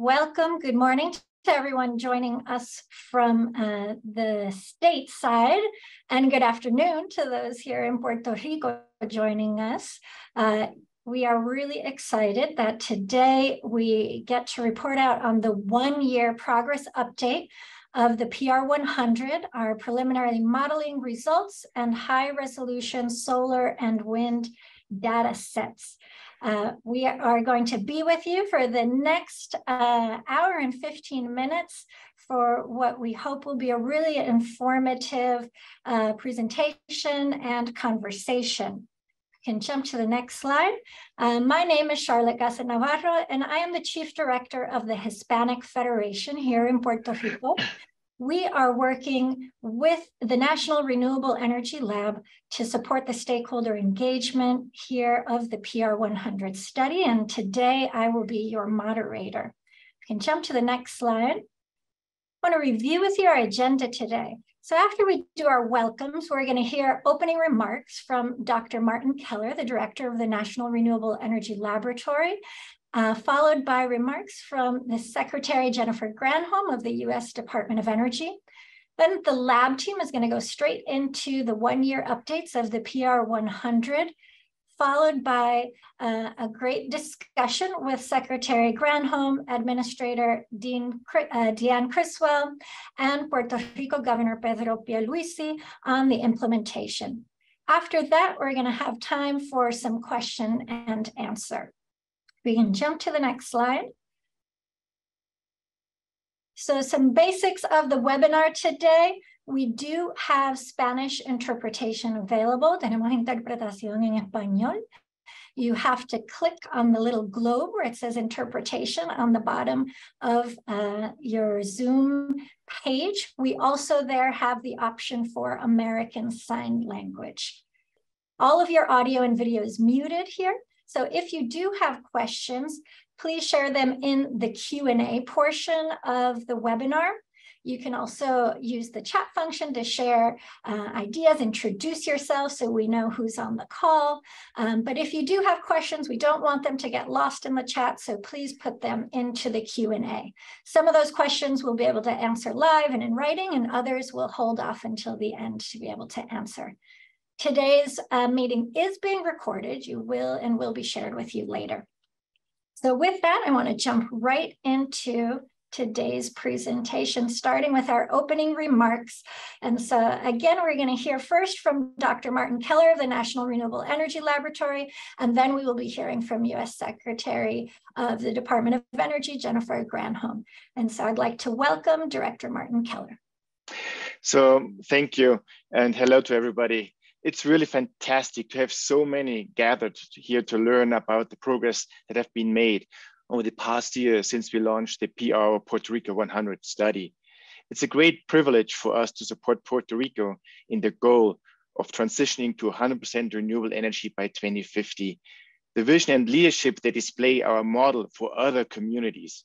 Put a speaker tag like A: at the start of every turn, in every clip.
A: welcome. Good morning to everyone joining us from uh, the stateside, and good afternoon to those here in Puerto Rico joining us. Uh, we are really excited that today we get to report out on the one year progress update of the PR100, our preliminary modeling results and high resolution solar and wind data sets. Uh, we are going to be with you for the next uh, hour and 15 minutes for what we hope will be a really informative uh, presentation and conversation. You can jump to the next slide. Uh, my name is Charlotte Gossett Navarro, and I am the Chief Director of the Hispanic Federation here in Puerto Rico we are working with the National Renewable Energy Lab to support the stakeholder engagement here of the PR100 study. And today I will be your moderator. You can jump to the next slide. I want to review with you our agenda today. So after we do our welcomes, we're going to hear opening remarks from Dr. Martin Keller, the director of the National Renewable Energy Laboratory, uh, followed by remarks from the Secretary Jennifer Granholm of the US Department of Energy. Then the lab team is going to go straight into the one year updates of the PR 100, followed by uh, a great discussion with Secretary Granholm, Administrator Dean, uh, Deanne Criswell, and Puerto Rico Governor Pedro Pierluisi on the implementation. After that, we're going to have time for some question and answer. We can jump to the next slide. So some basics of the webinar today. We do have Spanish interpretation available. Tenemos interpretación en español. You have to click on the little globe where it says interpretation on the bottom of uh, your Zoom page. We also there have the option for American Sign Language. All of your audio and video is muted here. So if you do have questions, please share them in the Q&A portion of the webinar. You can also use the chat function to share uh, ideas, introduce yourself so we know who's on the call. Um, but if you do have questions, we don't want them to get lost in the chat, so please put them into the Q&A. Some of those questions we'll be able to answer live and in writing, and others we'll hold off until the end to be able to answer. Today's uh, meeting is being recorded. You will and will be shared with you later. So with that, I want to jump right into today's presentation, starting with our opening remarks. And so again, we're going to hear first from Dr. Martin Keller of the National Renewable Energy Laboratory, and then we will be hearing from U.S. Secretary of the Department of Energy, Jennifer Granholm. And so I'd like to welcome Director Martin Keller.
B: So thank you, and hello to everybody it's really fantastic to have so many gathered here to learn about the progress that have been made over the past year since we launched the PR Puerto Rico 100 study. It's a great privilege for us to support Puerto Rico in the goal of transitioning to 100% renewable energy by 2050. The vision and leadership that display our model for other communities.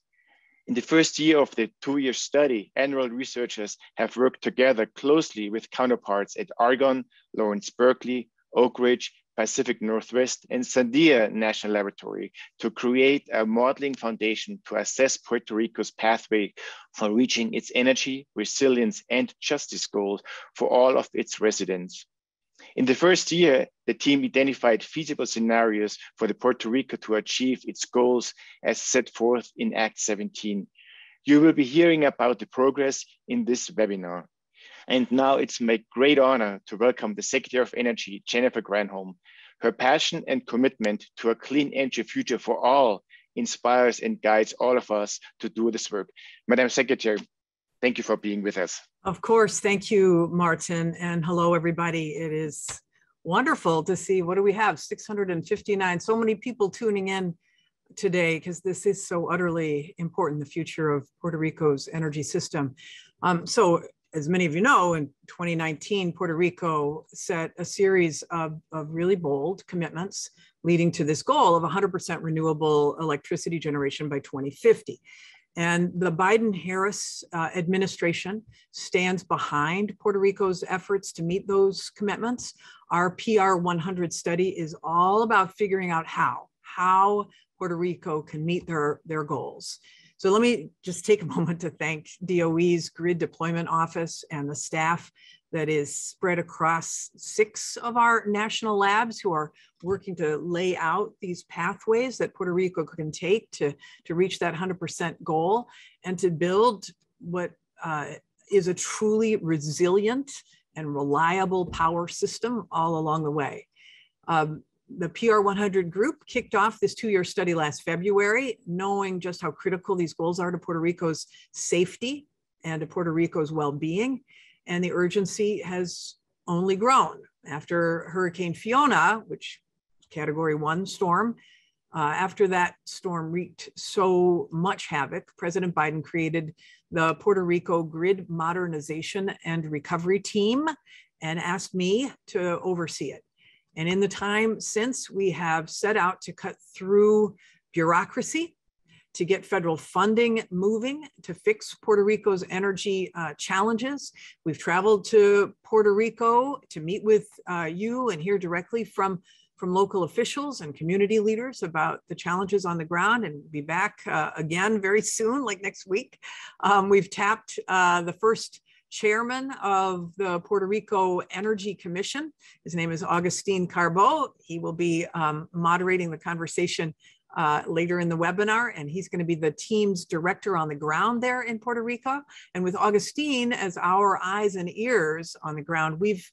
B: In the first year of the two-year study, NREL researchers have worked together closely with counterparts at Argonne, Lawrence Berkeley, Oak Ridge, Pacific Northwest, and Sandia National Laboratory to create a modeling foundation to assess Puerto Rico's pathway for reaching its energy, resilience, and justice goals for all of its residents. In the first year, the team identified feasible scenarios for the Puerto Rico to achieve its goals as set forth in Act 17. You will be hearing about the progress in this webinar. And now it's my great honor to welcome the Secretary of Energy, Jennifer Granholm. Her passion and commitment to a clean energy future for all inspires and guides all of us to do this work. Madam Secretary, thank you for being with us.
C: Of course. Thank you, Martin. And hello, everybody. It is wonderful to see what do we have 659 so many people tuning in today because this is so utterly important the future of puerto rico's energy system um, so as many of you know in 2019 puerto rico set a series of, of really bold commitments leading to this goal of 100% renewable electricity generation by 2050 and the Biden Harris uh, administration stands behind Puerto Rico's efforts to meet those commitments. Our PR 100 study is all about figuring out how, how Puerto Rico can meet their, their goals. So let me just take a moment to thank DOE's Grid Deployment Office and the staff that is spread across six of our national labs who are working to lay out these pathways that Puerto Rico can take to, to reach that 100% goal and to build what uh, is a truly resilient and reliable power system all along the way. Um, the PR100 group kicked off this two-year study last February, knowing just how critical these goals are to Puerto Rico's safety and to Puerto Rico's well-being. And the urgency has only grown after Hurricane Fiona, which category one storm, uh, after that storm wreaked so much havoc, President Biden created the Puerto Rico Grid Modernization and Recovery Team and asked me to oversee it. And in the time since, we have set out to cut through bureaucracy, to get federal funding moving to fix Puerto Rico's energy uh, challenges. We've traveled to Puerto Rico to meet with uh, you and hear directly from, from local officials and community leaders about the challenges on the ground and be back uh, again very soon, like next week. Um, we've tapped uh, the first chairman of the Puerto Rico Energy Commission. His name is Augustine Carbó. He will be um, moderating the conversation uh, later in the webinar, and he's going to be the team's director on the ground there in Puerto Rico. And with Augustine as our eyes and ears on the ground, we've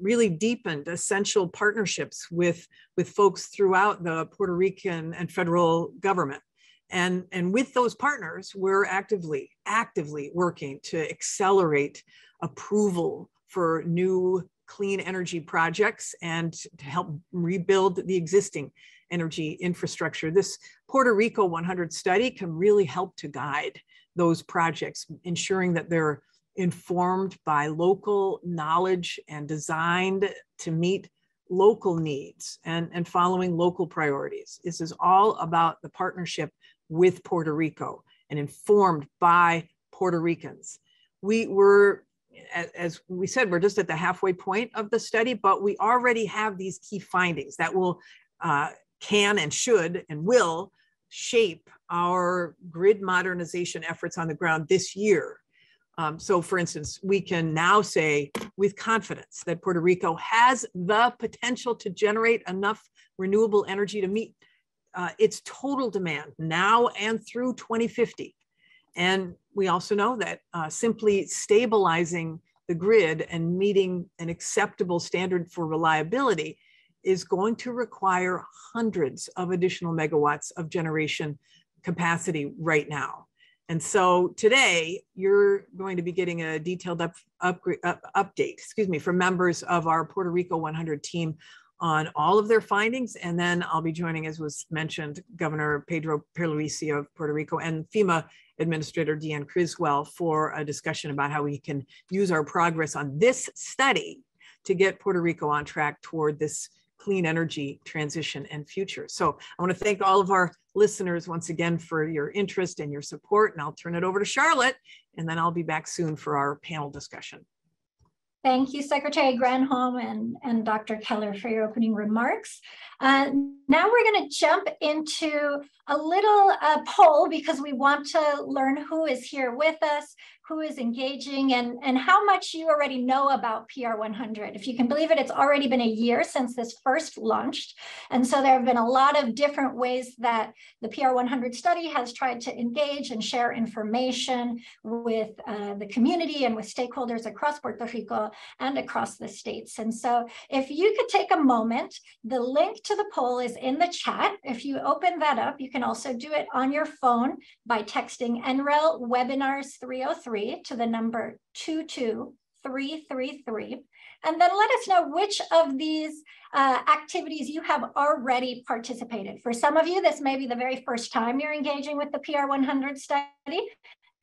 C: really deepened essential partnerships with, with folks throughout the Puerto Rican and federal government. And, and with those partners, we're actively, actively working to accelerate approval for new clean energy projects and to help rebuild the existing energy infrastructure. This Puerto Rico 100 study can really help to guide those projects, ensuring that they're informed by local knowledge and designed to meet local needs and, and following local priorities. This is all about the partnership with Puerto Rico and informed by Puerto Ricans. We were, as we said, we're just at the halfway point of the study, but we already have these key findings that will, uh, can and should and will shape our grid modernization efforts on the ground this year. Um, so, for instance, we can now say with confidence that Puerto Rico has the potential to generate enough renewable energy to meet uh, its total demand now and through 2050. And we also know that uh, simply stabilizing the grid and meeting an acceptable standard for reliability is going to require hundreds of additional megawatts of generation capacity right now. And so today you're going to be getting a detailed up, up, up, update, excuse me, from members of our Puerto Rico 100 team on all of their findings. And then I'll be joining, as was mentioned, Governor Pedro Pierluisi of Puerto Rico and FEMA Administrator Deanne Criswell for a discussion about how we can use our progress on this study to get Puerto Rico on track toward this clean energy transition and future. So I want to thank all of our listeners once again for your interest and your support. And I'll turn it over to Charlotte, and then I'll be back soon for our panel discussion.
A: Thank you, Secretary Granholm and, and Dr. Keller for your opening remarks. Uh, now we're going to jump into a little uh, poll because we want to learn who is here with us, who is engaging and, and how much you already know about PR100. If you can believe it, it's already been a year since this first launched. And so there have been a lot of different ways that the PR100 study has tried to engage and share information with uh, the community and with stakeholders across Puerto Rico and across the states. And so if you could take a moment, the link to the poll is in the chat. If you open that up, you can also do it on your phone by texting NREL Webinars 303 to the number 22333. And then let us know which of these uh, activities you have already participated. For some of you, this may be the very first time you're engaging with the PR100 study.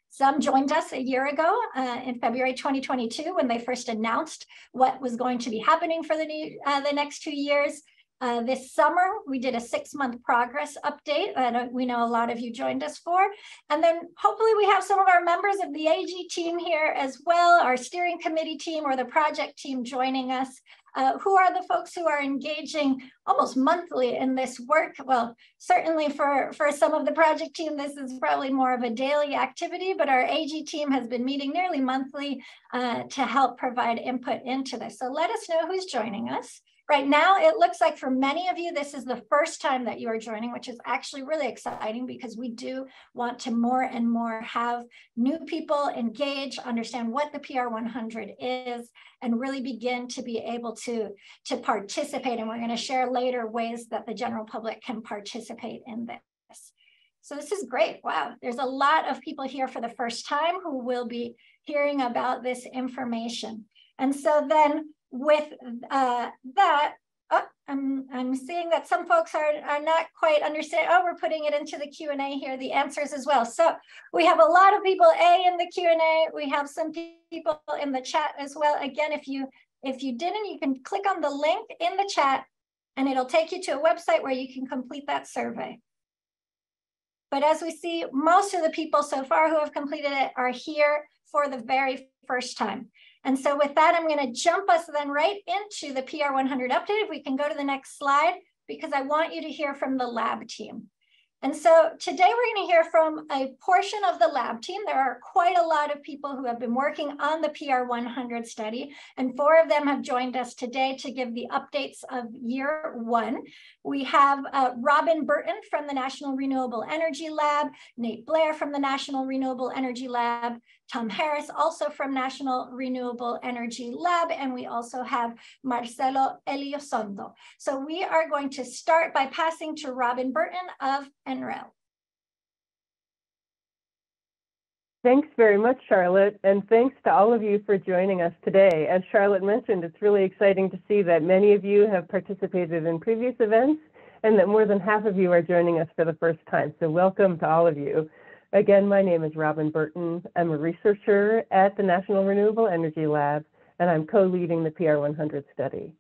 A: Some joined us a year ago uh, in February 2022 when they first announced what was going to be happening for the, new, uh, the next two years. Uh, this summer, we did a six month progress update that we know a lot of you joined us for. And then hopefully we have some of our members of the AG team here as well, our steering committee team or the project team joining us uh, who are the folks who are engaging almost monthly in this work? Well, certainly for, for some of the project team, this is probably more of a daily activity, but our AG team has been meeting nearly monthly uh, to help provide input into this. So let us know who's joining us. Right now, it looks like for many of you, this is the first time that you are joining, which is actually really exciting because we do want to more and more have new people engage, understand what the PR100 is, and really begin to be able to, to participate. And we're gonna share later ways that the general public can participate in this. So this is great. Wow, there's a lot of people here for the first time who will be hearing about this information. And so then with uh, that, oh, I'm, I'm seeing that some folks are, are not quite understanding. Oh, we're putting it into the Q&A here, the answers as well. So we have a lot of people A in the Q&A. We have some people in the chat as well. Again, if you if you didn't, you can click on the link in the chat and it'll take you to a website where you can complete that survey. But as we see, most of the people so far who have completed it are here for the very first time. And so with that, I'm going to jump us then right into the PR100 update. If we can go to the next slide, because I want you to hear from the lab team. And so today we're going to hear from a portion of the lab team. There are quite a lot of people who have been working on the PR100 study, and four of them have joined us today to give the updates of year one. We have uh, Robin Burton from the National Renewable Energy Lab, Nate Blair from the National Renewable Energy Lab, Tom Harris, also from National Renewable Energy Lab, and we also have Marcelo Elizondo. So we are going to start by passing to Robin Burton of NREL.
D: Thanks very much, Charlotte, and thanks to all of you for joining us today. As Charlotte mentioned, it's really exciting to see that many of you have participated in previous events and that more than half of you are joining us for the first time. So welcome to all of you. Again, my name is Robin Burton. I'm a researcher at the National Renewable Energy Lab, and I'm co-leading the PR100 study.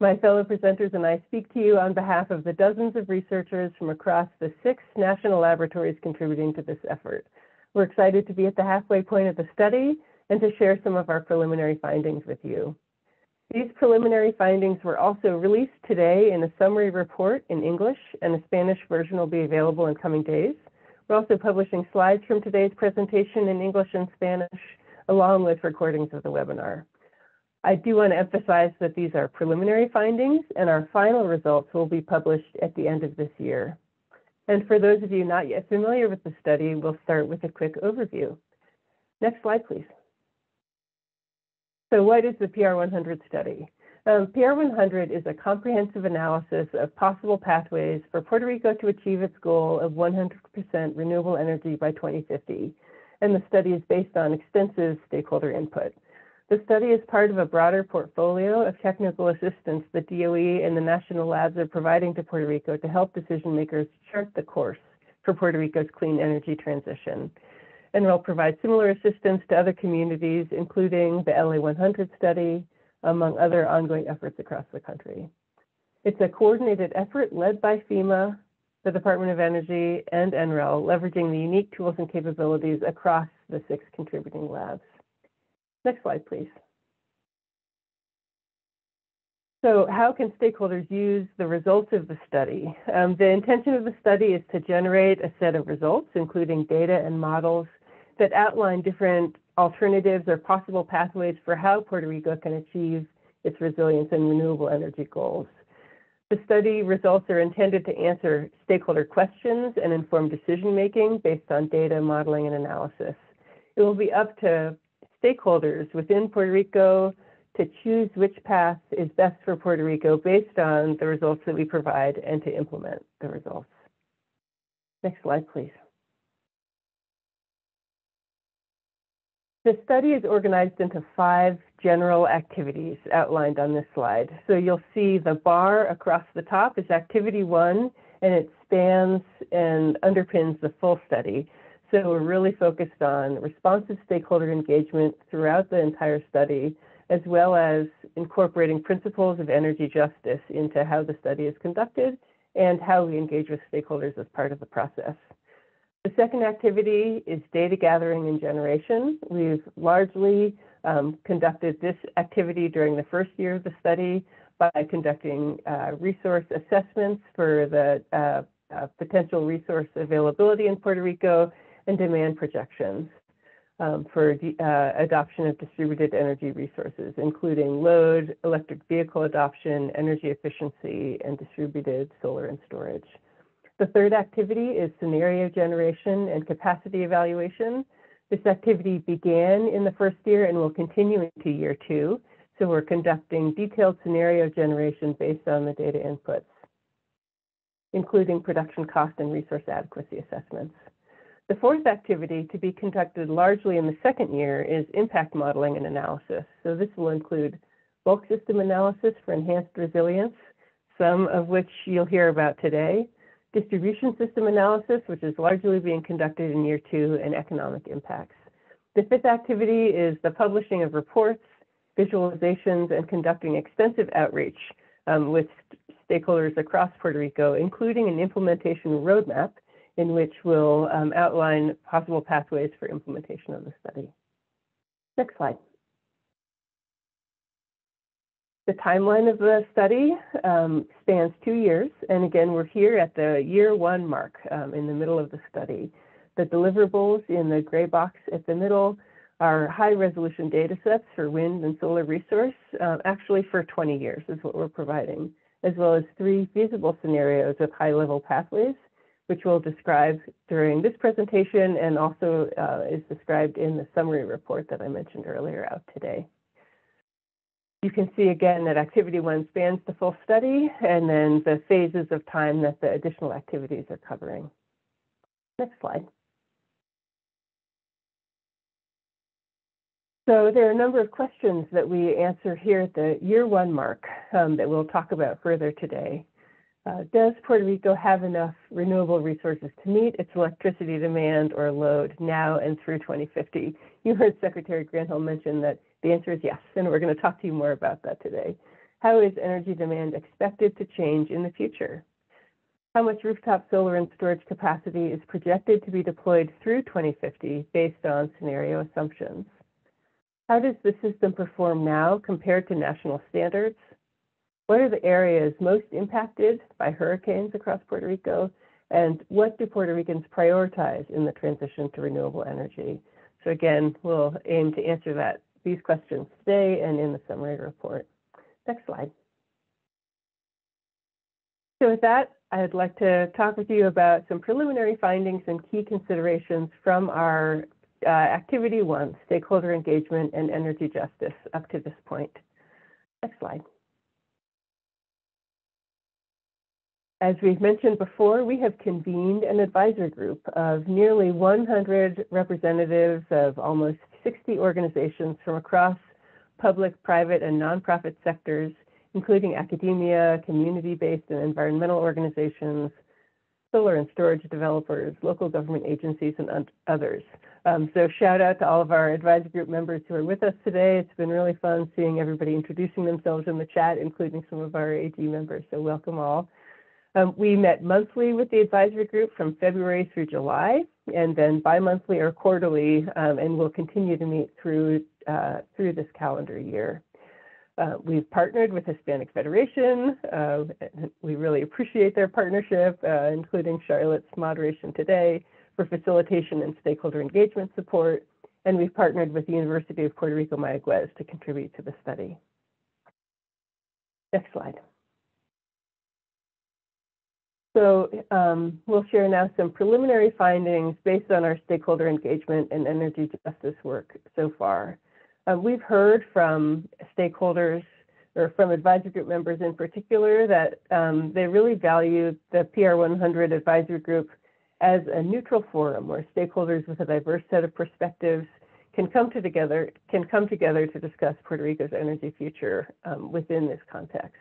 D: My fellow presenters and I speak to you on behalf of the dozens of researchers from across the six national laboratories contributing to this effort. We're excited to be at the halfway point of the study and to share some of our preliminary findings with you. These preliminary findings were also released today in a summary report in English, and a Spanish version will be available in coming days. We're also publishing slides from today's presentation in English and Spanish, along with recordings of the webinar. I do want to emphasize that these are preliminary findings and our final results will be published at the end of this year. And for those of you not yet familiar with the study, we'll start with a quick overview. Next slide, please. So what is the PR100 study? Um, PR100 is a comprehensive analysis of possible pathways for Puerto Rico to achieve its goal of 100% renewable energy by 2050. And the study is based on extensive stakeholder input. The study is part of a broader portfolio of technical assistance that DOE and the national labs are providing to Puerto Rico to help decision makers chart the course for Puerto Rico's clean energy transition. And will provide similar assistance to other communities, including the LA 100 study, among other ongoing efforts across the country. It's a coordinated effort led by FEMA, the Department of Energy, and NREL, leveraging the unique tools and capabilities across the six contributing labs. Next slide, please. So how can stakeholders use the results of the study? Um, the intention of the study is to generate a set of results, including data and models that outline different alternatives or possible pathways for how Puerto Rico can achieve its resilience and renewable energy goals. The study results are intended to answer stakeholder questions and inform decision-making based on data modeling and analysis. It will be up to stakeholders within Puerto Rico to choose which path is best for Puerto Rico based on the results that we provide and to implement the results. Next slide, please. The study is organized into five general activities outlined on this slide. So you'll see the bar across the top is activity one, and it spans and underpins the full study. So we're really focused on responsive stakeholder engagement throughout the entire study, as well as incorporating principles of energy justice into how the study is conducted and how we engage with stakeholders as part of the process. The second activity is data gathering and generation. We've largely um, conducted this activity during the first year of the study by conducting uh, resource assessments for the uh, uh, potential resource availability in Puerto Rico and demand projections um, for uh, adoption of distributed energy resources, including load, electric vehicle adoption, energy efficiency, and distributed solar and storage. The third activity is scenario generation and capacity evaluation. This activity began in the first year and will continue into year two. So we're conducting detailed scenario generation based on the data inputs, including production cost and resource adequacy assessments. The fourth activity to be conducted largely in the second year is impact modeling and analysis. So this will include bulk system analysis for enhanced resilience, some of which you'll hear about today, distribution system analysis, which is largely being conducted in year two, and economic impacts. The fifth activity is the publishing of reports, visualizations, and conducting extensive outreach um, with stakeholders across Puerto Rico, including an implementation roadmap in which we'll um, outline possible pathways for implementation of the study. Next slide. The timeline of the study um, spans two years, and again, we're here at the year one mark um, in the middle of the study. The deliverables in the gray box at the middle are high resolution data sets for wind and solar resource, uh, actually for 20 years is what we're providing, as well as three feasible scenarios of high level pathways which we'll describe during this presentation and also uh, is described in the summary report that I mentioned earlier out today. You can see again that activity one spans the full study and then the phases of time that the additional activities are covering. Next slide. So there are a number of questions that we answer here at the year one mark um, that we'll talk about further today. Uh, does Puerto Rico have enough renewable resources to meet its electricity demand or load now and through 2050? You heard Secretary Granholm mention that the answer is yes, and we're going to talk to you more about that today. How is energy demand expected to change in the future? How much rooftop solar and storage capacity is projected to be deployed through 2050 based on scenario assumptions? How does the system perform now compared to national standards? What are the areas most impacted by hurricanes across Puerto Rico? And what do Puerto Ricans prioritize in the transition to renewable energy? So again, we'll aim to answer that these questions today and in the summary report. Next slide. So with that, I'd like to talk with you about some preliminary findings and key considerations from our uh, activity one, stakeholder engagement and energy justice up to this point. Next slide. As we've mentioned before, we have convened an advisor group of nearly 100 representatives of almost 60 organizations from across public, private, and nonprofit sectors, including academia, community-based and environmental organizations, solar and storage developers, local government agencies, and others. Um, so shout out to all of our advisor group members who are with us today. It's been really fun seeing everybody introducing themselves in the chat, including some of our AG members, so welcome all. Um, we met monthly with the advisory group from February through July, and then bi-monthly or quarterly, um, and we'll continue to meet through, uh, through this calendar year. Uh, we've partnered with Hispanic Federation. Uh, we really appreciate their partnership, uh, including Charlotte's moderation today for facilitation and stakeholder engagement support. And we've partnered with the University of Puerto Rico Mayagüez to contribute to the study. Next slide. So um, we'll share now some preliminary findings based on our stakeholder engagement and energy justice work so far. Uh, we've heard from stakeholders or from advisory group members in particular that um, they really value the PR100 advisory group as a neutral forum where stakeholders with a diverse set of perspectives can come to together can come together to discuss Puerto Rico's energy future um, within this context.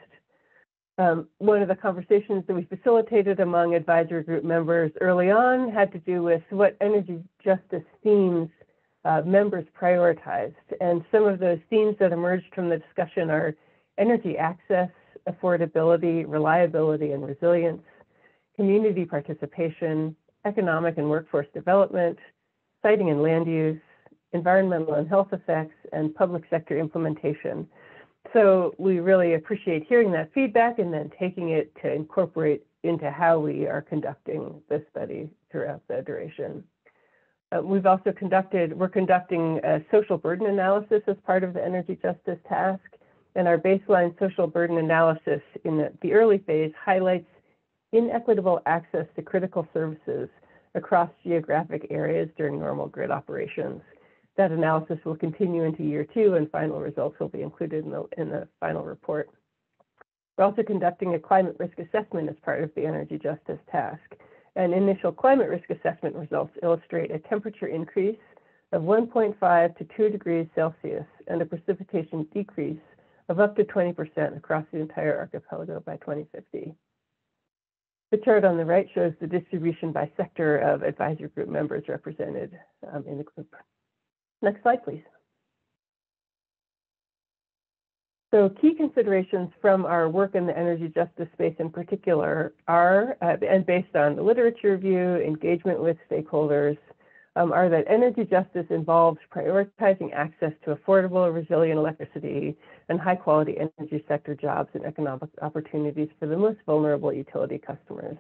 D: Um, one of the conversations that we facilitated among advisory group members early on had to do with what energy justice themes uh, members prioritized. And some of those themes that emerged from the discussion are energy access, affordability, reliability and resilience, community participation, economic and workforce development, siting and land use, environmental and health effects, and public sector implementation. So we really appreciate hearing that feedback and then taking it to incorporate into how we are conducting this study throughout the duration. Uh, we've also conducted, we're conducting a social burden analysis as part of the energy justice task. And our baseline social burden analysis in the, the early phase highlights inequitable access to critical services across geographic areas during normal grid operations. That analysis will continue into year two and final results will be included in the, in the final report. We're also conducting a climate risk assessment as part of the energy justice task. And initial climate risk assessment results illustrate a temperature increase of 1.5 to 2 degrees Celsius and a precipitation decrease of up to 20% across the entire archipelago by 2050. The chart on the right shows the distribution by sector of advisory group members represented um, in the group. Next slide, please. So key considerations from our work in the energy justice space in particular are, uh, and based on the literature review, engagement with stakeholders, um, are that energy justice involves prioritizing access to affordable, resilient electricity and high quality energy sector jobs and economic opportunities for the most vulnerable utility customers.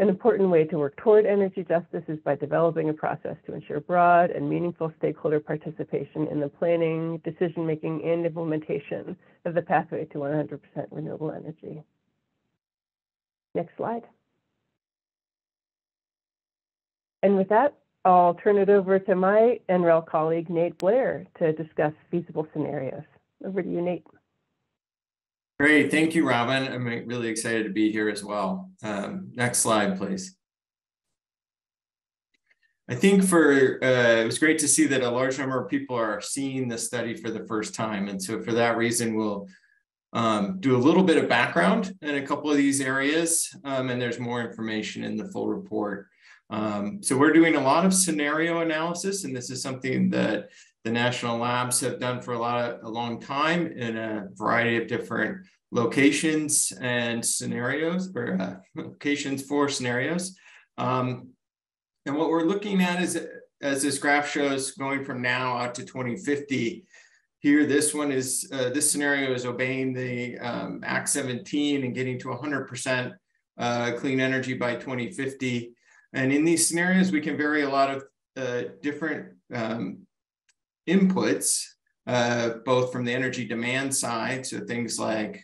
D: An important way to work toward energy justice is by developing a process to ensure broad and meaningful stakeholder participation in the planning, decision making, and implementation of the pathway to 100% renewable energy. Next slide. And with that, I'll turn it over to my NREL colleague, Nate Blair, to discuss feasible scenarios. Over to you, Nate.
E: Great, thank you, Robin. I'm really excited to be here as well. Um, next slide, please. I think for uh, it was great to see that a large number of people are seeing the study for the first time, and so for that reason, we'll um, do a little bit of background in a couple of these areas, um, and there's more information in the full report. Um, so we're doing a lot of scenario analysis, and this is something that the national labs have done for a lot of a long time in a variety of different locations and scenarios or uh, locations for scenarios. Um, and what we're looking at is, as this graph shows, going from now out to 2050. Here, this one is, uh, this scenario is obeying the um, Act 17 and getting to 100% uh, clean energy by 2050. And in these scenarios, we can vary a lot of uh, different um, inputs, uh, both from the energy demand side, so things like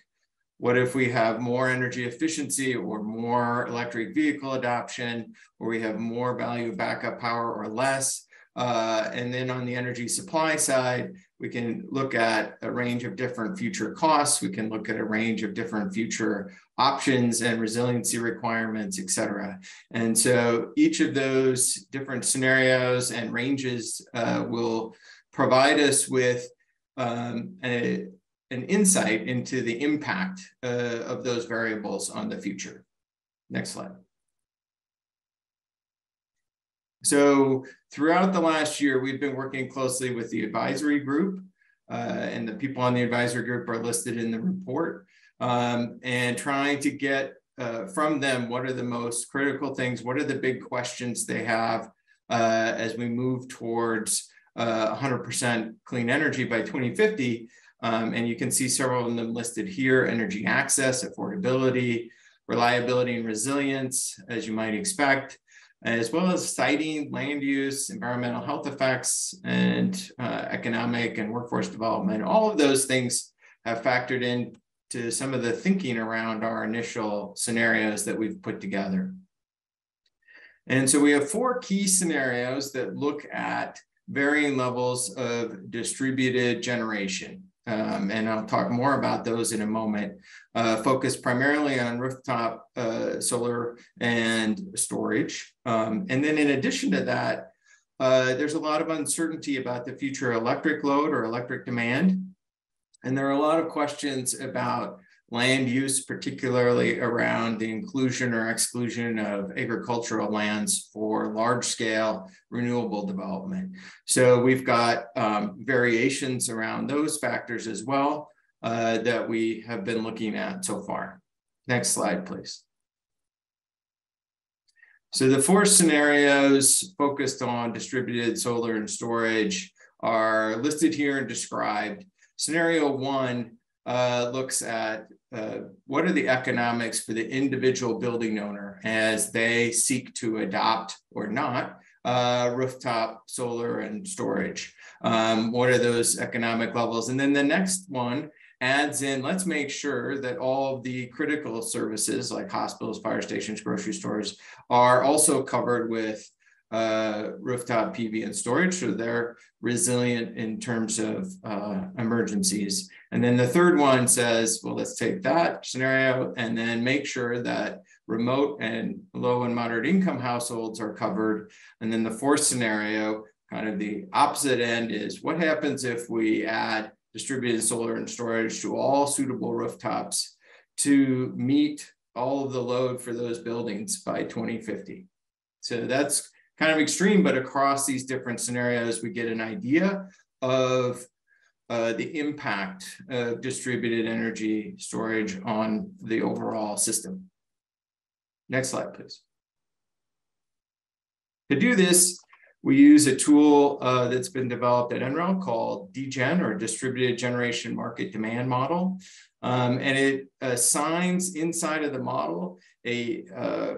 E: what if we have more energy efficiency or more electric vehicle adoption, or we have more value backup power or less? Uh, and then on the energy supply side, we can look at a range of different future costs. We can look at a range of different future options and resiliency requirements, et cetera. And so each of those different scenarios and ranges uh, will provide us with um, a, an insight into the impact uh, of those variables on the future. Next slide. So throughout the last year, we've been working closely with the advisory group uh, and the people on the advisory group are listed in the report um, and trying to get uh, from them what are the most critical things, what are the big questions they have uh, as we move towards 100% uh, clean energy by 2050. Um, and you can see several of them listed here, energy access, affordability, reliability and resilience, as you might expect, as well as siting, land use, environmental health effects, and uh, economic and workforce development. All of those things have factored in to some of the thinking around our initial scenarios that we've put together. And so we have four key scenarios that look at varying levels of distributed generation. Um, and I'll talk more about those in a moment, uh, focus primarily on rooftop uh, solar and storage. Um, and then in addition to that, uh, there's a lot of uncertainty about the future electric load or electric demand. And there are a lot of questions about land use, particularly around the inclusion or exclusion of agricultural lands for large scale renewable development. So we've got um, variations around those factors as well uh, that we have been looking at so far. Next slide, please. So the four scenarios focused on distributed solar and storage are listed here and described. Scenario one uh, looks at uh, what are the economics for the individual building owner as they seek to adopt or not uh, rooftop solar and storage. Um, what are those economic levels? And then the next one adds in, let's make sure that all the critical services like hospitals, fire stations, grocery stores are also covered with uh, rooftop PV and storage, so they're resilient in terms of uh, emergencies. And then the third one says, well, let's take that scenario and then make sure that remote and low and moderate income households are covered. And then the fourth scenario, kind of the opposite end, is what happens if we add distributed solar and storage to all suitable rooftops to meet all of the load for those buildings by 2050. So that's kind of extreme, but across these different scenarios, we get an idea of uh, the impact of distributed energy storage on the overall system. Next slide, please. To do this, we use a tool uh, that's been developed at NREL called DGen or Distributed Generation Market Demand Model. Um, and it assigns inside of the model a uh,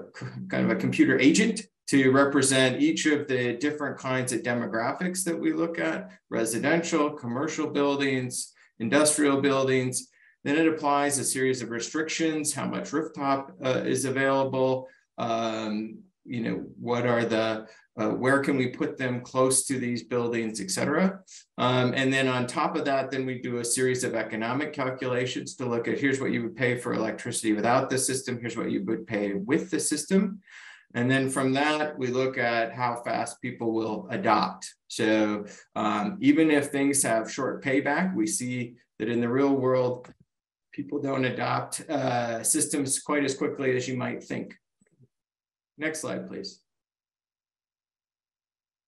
E: kind of a computer agent to represent each of the different kinds of demographics that we look at, residential, commercial buildings, industrial buildings. Then it applies a series of restrictions, how much rooftop uh, is available, um, you know, what are the, uh, where can we put them close to these buildings, et cetera. Um, and then on top of that, then we do a series of economic calculations to look at here's what you would pay for electricity without the system, here's what you would pay with the system. And then from that, we look at how fast people will adopt. So um, even if things have short payback, we see that in the real world, people don't adopt uh, systems quite as quickly as you might think. Next slide, please.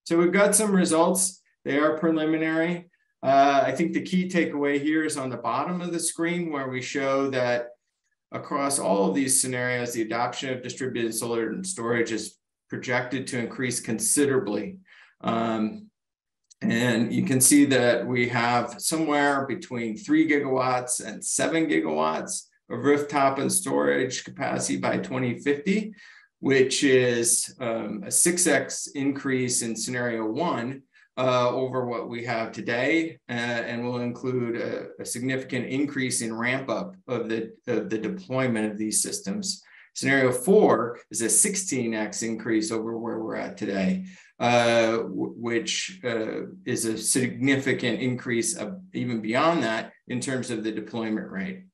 E: So we've got some results. They are preliminary. Uh, I think the key takeaway here is on the bottom of the screen where we show that Across all of these scenarios, the adoption of distributed solar and storage is projected to increase considerably. Um, and you can see that we have somewhere between three gigawatts and seven gigawatts of rooftop and storage capacity by 2050, which is um, a 6x increase in scenario one uh, over what we have today, uh, and will include a, a, significant increase in ramp up of the, of the deployment of these systems. Scenario four is a 16x increase over where we're at today, uh, which uh, is a significant increase even beyond that in terms of the deployment rate.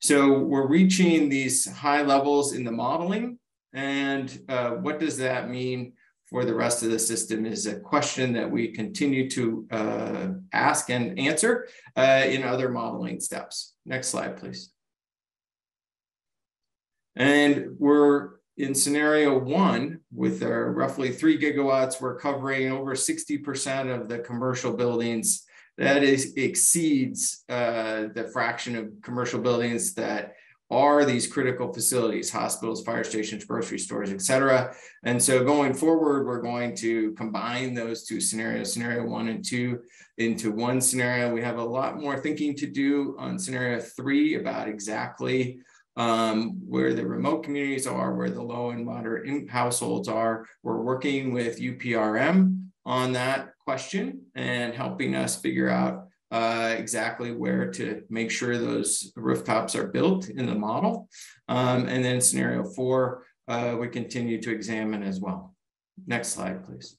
E: So we're reaching these high levels in the modeling. And uh, what does that mean for the rest of the system is a question that we continue to uh, ask and answer uh, in other modeling steps. Next slide, please. And we're in scenario one with our roughly three gigawatts, we're covering over 60% of the commercial buildings. That is exceeds uh, the fraction of commercial buildings that are these critical facilities, hospitals, fire stations, grocery stores, et cetera. And so going forward, we're going to combine those two scenarios, scenario one and two into one scenario. We have a lot more thinking to do on scenario three about exactly um, where the remote communities are, where the low and moderate households are. We're working with UPRM on that question and helping us figure out uh, exactly where to make sure those rooftops are built in the model. Um, and then scenario four, uh, we continue to examine as well. Next slide, please.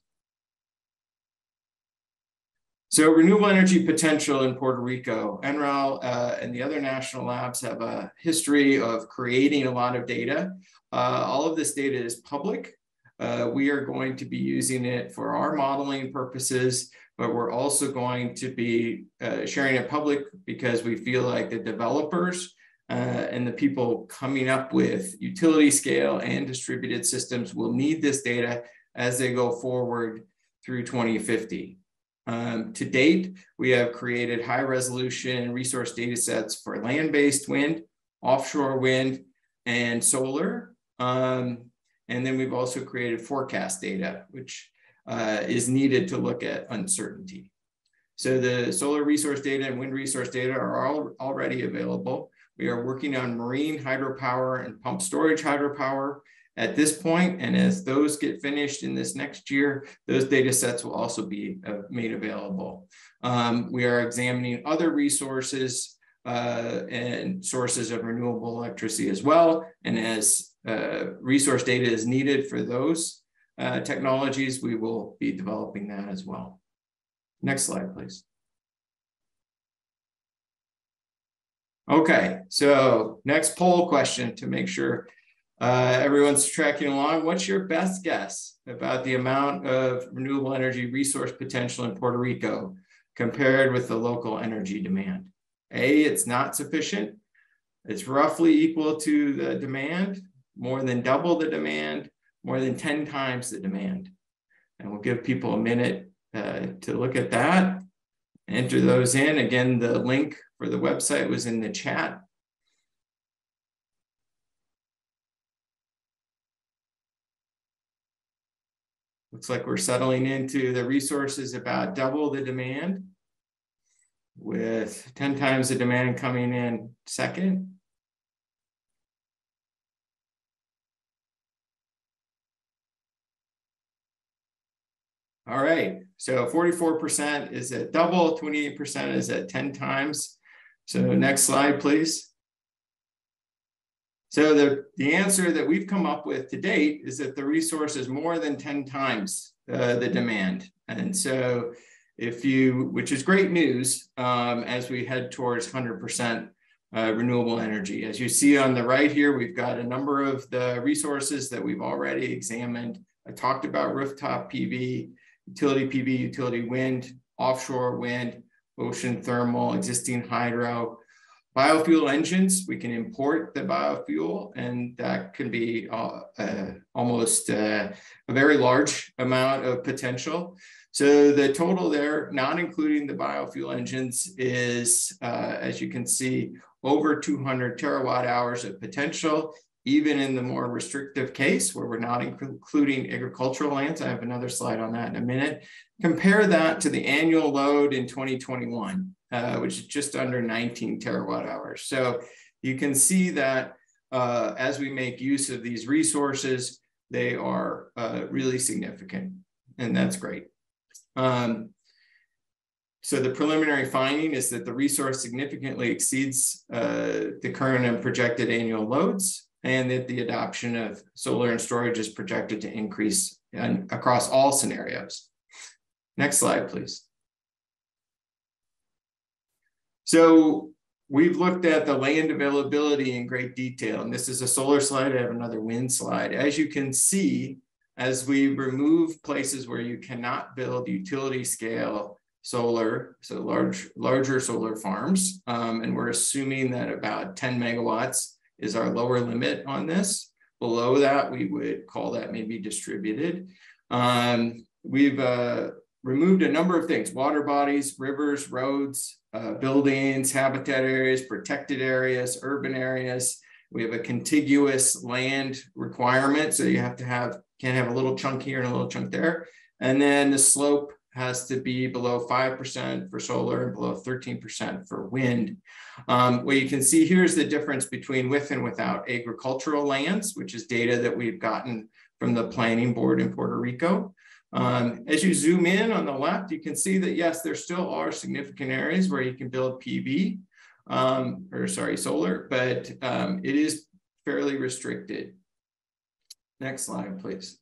E: So renewable energy potential in Puerto Rico, NREL uh, and the other national labs have a history of creating a lot of data. Uh, all of this data is public. Uh, we are going to be using it for our modeling purposes but we're also going to be uh, sharing it public because we feel like the developers uh, and the people coming up with utility scale and distributed systems will need this data as they go forward through 2050. Um, to date, we have created high resolution resource data sets for land-based wind, offshore wind, and solar. Um, And then we've also created forecast data, which uh, is needed to look at uncertainty. So the solar resource data and wind resource data are all already available. We are working on marine hydropower and pump storage hydropower at this point, and as those get finished in this next year, those data sets will also be uh, made available. Um, we are examining other resources uh, and sources of renewable electricity as well. And as uh, resource data is needed for those uh, technologies, we will be developing that as well. Next slide, please. Okay, so next poll question to make sure uh, everyone's tracking along. What's your best guess about the amount of renewable energy resource potential in Puerto Rico compared with the local energy demand? A, it's not sufficient. It's roughly equal to the demand, more than double the demand, more than 10 times the demand. And we'll give people a minute uh, to look at that, enter those in. Again, the link for the website was in the chat. Looks like we're settling into the resources about double the demand with 10 times the demand coming in second. All right, so 44% is at double, 28% is at 10 times. So next slide, please. So the, the answer that we've come up with to date is that the resource is more than 10 times uh, the demand. And so if you, which is great news um, as we head towards 100% uh, renewable energy. As you see on the right here, we've got a number of the resources that we've already examined. I talked about rooftop PV, utility PV, utility wind, offshore wind, ocean thermal, existing hydro, biofuel engines. We can import the biofuel, and that can be uh, uh, almost uh, a very large amount of potential. So the total there, not including the biofuel engines, is, uh, as you can see, over 200 terawatt hours of potential even in the more restrictive case where we're not including agricultural lands. I have another slide on that in a minute. Compare that to the annual load in 2021, uh, which is just under 19 terawatt hours. So you can see that uh, as we make use of these resources, they are uh, really significant, and that's great. Um, so the preliminary finding is that the resource significantly exceeds uh, the current and projected annual loads and that the adoption of solar and storage is projected to increase in, across all scenarios. Next slide, please. So we've looked at the land availability in great detail, and this is a solar slide. I have another wind slide. As you can see, as we remove places where you cannot build utility scale solar, so large, larger solar farms, um, and we're assuming that about 10 megawatts is our lower limit on this. Below that, we would call that maybe distributed. Um, we've uh, removed a number of things, water bodies, rivers, roads, uh, buildings, habitat areas, protected areas, urban areas. We have a contiguous land requirement. So you have to have, can't have a little chunk here and a little chunk there. And then the slope has to be below 5% for solar and below 13% for wind. Um, what you can see here is the difference between with and without agricultural lands, which is data that we've gotten from the planning board in Puerto Rico. Um, as you zoom in on the left, you can see that yes, there still are significant areas where you can build PV, um, or sorry, solar, but um, it is fairly restricted. Next slide, please.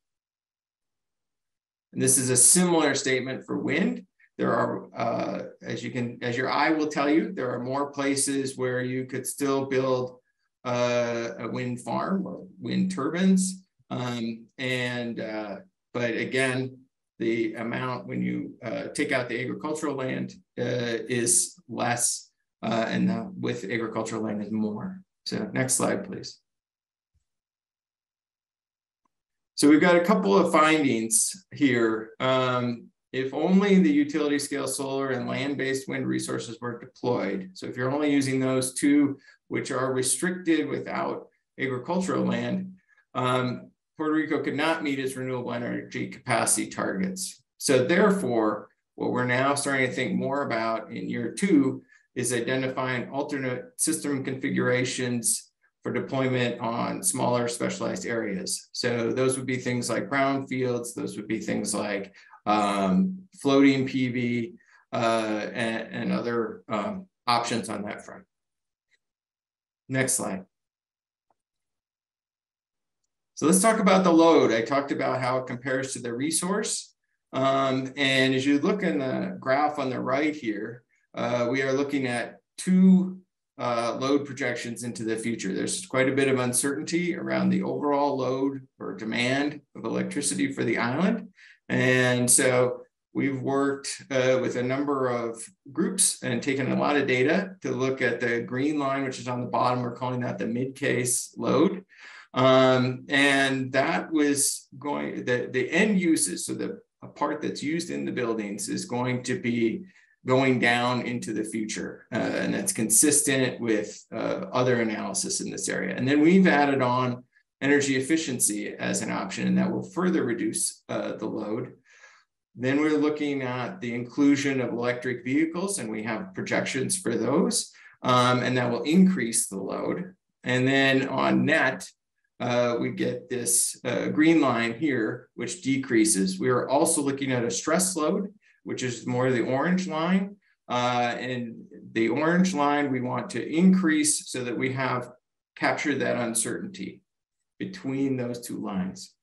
E: And this is a similar statement for wind. There are, uh, as you can, as your eye will tell you, there are more places where you could still build uh, a wind farm or wind turbines. Um, and, uh, but again, the amount when you uh, take out the agricultural land uh, is less uh, and with agricultural land is more. So next slide, please. So we've got a couple of findings here. Um, if only the utility scale solar and land-based wind resources were deployed. So if you're only using those two, which are restricted without agricultural land, um, Puerto Rico could not meet its renewable energy capacity targets. So therefore, what we're now starting to think more about in year two is identifying alternate system configurations for deployment on smaller specialized areas. So those would be things like brown fields, those would be things like um, floating PV uh, and, and, other um, options on that front. Next slide. So let's talk about the load. I talked about how it compares to the resource. Um, and as you look in the graph on the right here, uh, we are looking at two uh, load projections into the future. There's quite a bit of uncertainty around the overall load or demand of electricity for the island. And so we've worked uh, with a number of groups and taken a lot of data to look at the green line, which is on the bottom. We're calling that the mid case load. Um, and that was going, the, the end uses, so the part that's used in the buildings is going to be going down into the future. Uh, and that's consistent with uh, other analysis in this area. And then we've added on energy efficiency as an option, and that will further reduce uh, the load. Then we're looking at the inclusion of electric vehicles, and we have projections for those, um, and that will increase the load. And then on net, uh, we get this uh, green line here, which decreases. We are also looking at a stress load, which is more the orange line. Uh, and the orange line we want to increase so that we have captured that uncertainty between those two lines.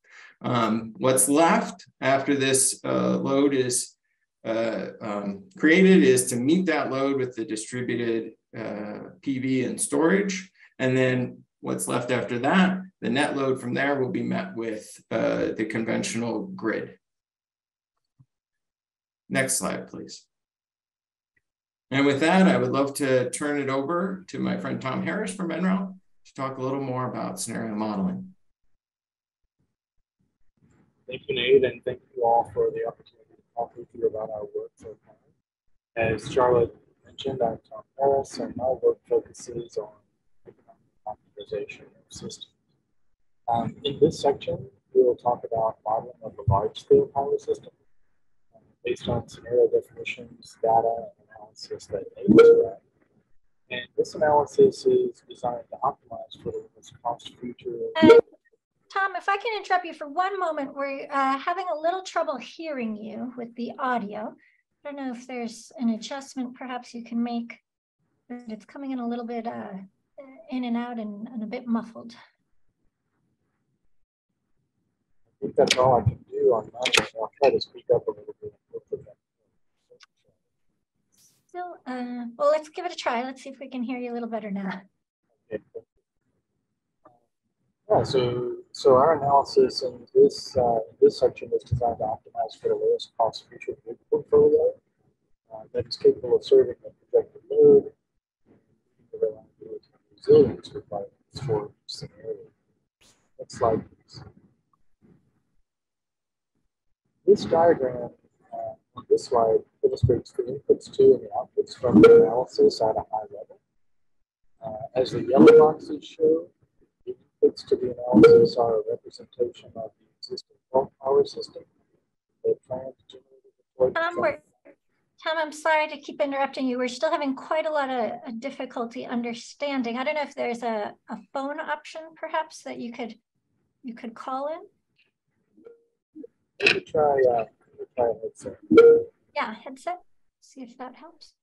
E: Um, what's left after this uh, load is uh, um, created is to meet that load with the distributed uh, PV and storage. And then what's left after that the net load from there will be met with uh, the conventional grid. Next slide, please. And with that, I would love to turn it over to my friend Tom Harris from NREL to talk a little more about scenario modeling.
F: Thank you, Nate, and thank you all for the opportunity to talk with you about our work so far. As Charlotte mentioned, I'm Tom Harris, and my work focuses on optimization of systems. Um, in this section, we will talk about modeling of a large-scale power system based on scenario definitions, data, and analysis that Nate described. And this analysis is designed to optimize for the lowest cost future.
A: Uh, Tom, if I can interrupt you for one moment, we're uh, having a little trouble hearing you with the audio. I don't know if there's an adjustment perhaps you can make. It's coming in a little bit uh, in and out and, and a bit muffled.
F: I think that's all I can do on my. I'll try to speak up a little bit.
A: Still, uh, well, let's give it a try. Let's see if we can hear you a little better now.
F: Yeah, so so our analysis in this uh, this section is designed to optimize for the lowest cost future grid portfolio uh, that is capable of serving the projected load, the reliability and resilience requirements for scenario. Next slide, please. This diagram uh, on this slide illustrates the inputs to and the outputs from the analysis at a high level. Uh, as the yellow boxes show, the inputs to the analysis are a representation of the existing power system. The planned generated
A: Tom, Tom, I'm sorry to keep interrupting you. We're still having quite a lot of difficulty understanding. I don't know if there's a, a phone option perhaps that you could you could call in.
F: Let me try, uh, try a headset.
A: Yeah, headset. See if that helps.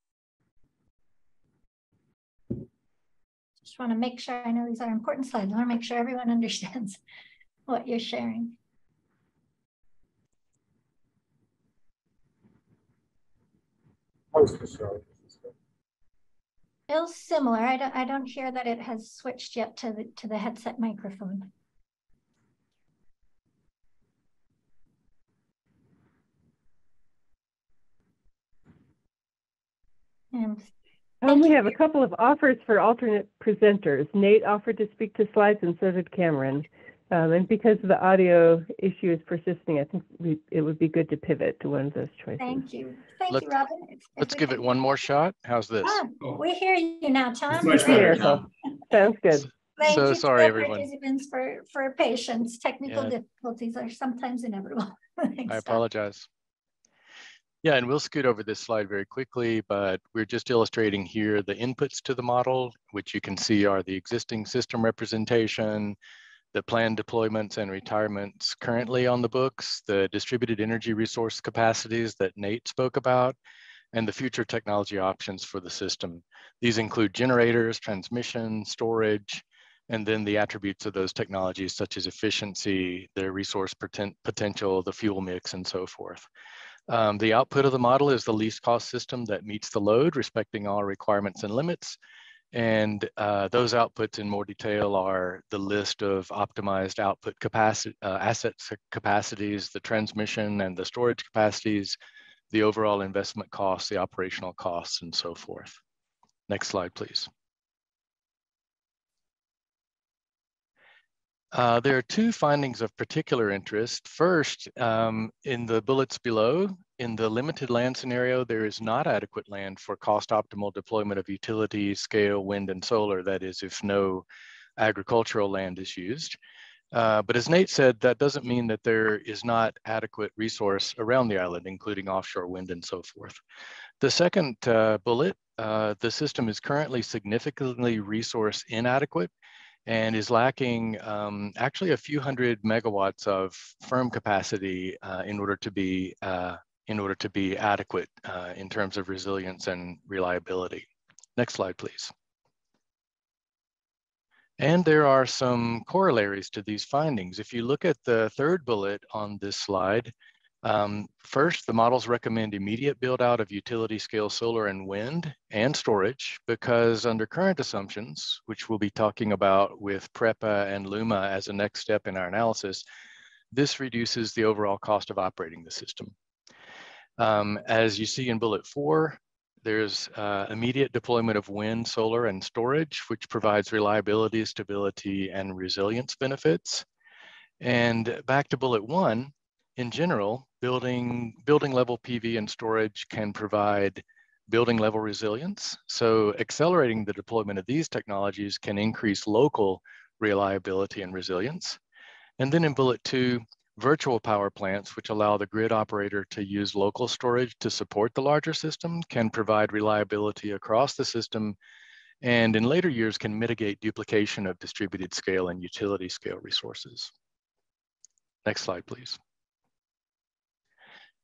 A: Just want to make sure, I know these are important slides. I want to make sure everyone understands what you're sharing.
F: How's this going?
A: Feels similar. I don't, I don't hear that it has switched yet to the to the headset microphone.
D: And um, we have a couple of offers for alternate presenters. Nate offered to speak to slides, and so did Cameron. Um, and because the audio issue is persisting, I think we, it would be good to pivot to one of those choices.
A: Thank you. Thank let's, you, Robin.
G: let's give it one more shot. How's this?
A: Oh, we hear you now, Tom.
E: much better, Tom.
D: Sounds good.
A: Thank
G: so
A: you
G: sorry,
A: to
G: everyone.
A: Participants for, for patience. Technical
G: Yeah.
A: difficulties are sometimes inevitable. Thanks,
G: I
A: Don.
G: apologize. Yeah, and we'll scoot over this slide very quickly, but we're just illustrating here the inputs to the model, which you can see are the existing system representation, the planned deployments and retirements currently on the books, the distributed energy resource capacities that Nate spoke about, and the future technology options for the system. These include generators, transmission, storage, and then the attributes of those technologies such as efficiency, their resource poten potential, the fuel mix, and so forth. Um, the output of the model is the least cost system that meets the load, respecting all requirements and limits. And uh, those outputs in more detail are the list of optimized output capacity, uh, assets capacities, the transmission and the storage capacities, the overall investment costs, the operational costs, and so forth. Next slide, please. Uh, there are two findings of particular interest. First, um, in the bullets below, in the limited land scenario, there is not adequate land for cost optimal deployment of utility scale wind and solar, that is if no agricultural land is used. Uh, but as Nate said, that doesn't mean that there is not adequate resource around the island, including offshore wind and so forth. The second uh, bullet, uh, the system is currently significantly resource inadequate and is lacking um, actually a few hundred megawatts of firm capacity uh, in order to be uh, in order to be adequate uh, in terms of resilience and reliability. Next slide, please. And there are some corollaries to these findings. If you look at the third bullet on this slide, um, first, the models recommend immediate build out of utility scale solar and wind and storage because under current assumptions, which we'll be talking about with PREPA and LUMA as a next step in our analysis, this reduces the overall cost of operating the system. Um, as you see in bullet four, there's uh, immediate deployment of wind, solar, and storage, which provides reliability, stability, and resilience benefits. And back to bullet one, in general, building, building level PV and storage can provide building level resilience. So accelerating the deployment of these technologies can increase local reliability and resilience. And then in bullet two, virtual power plants, which allow the grid operator to use local storage to support the larger system, can provide reliability across the system and in later years can mitigate duplication of distributed scale and utility scale resources. Next slide, please.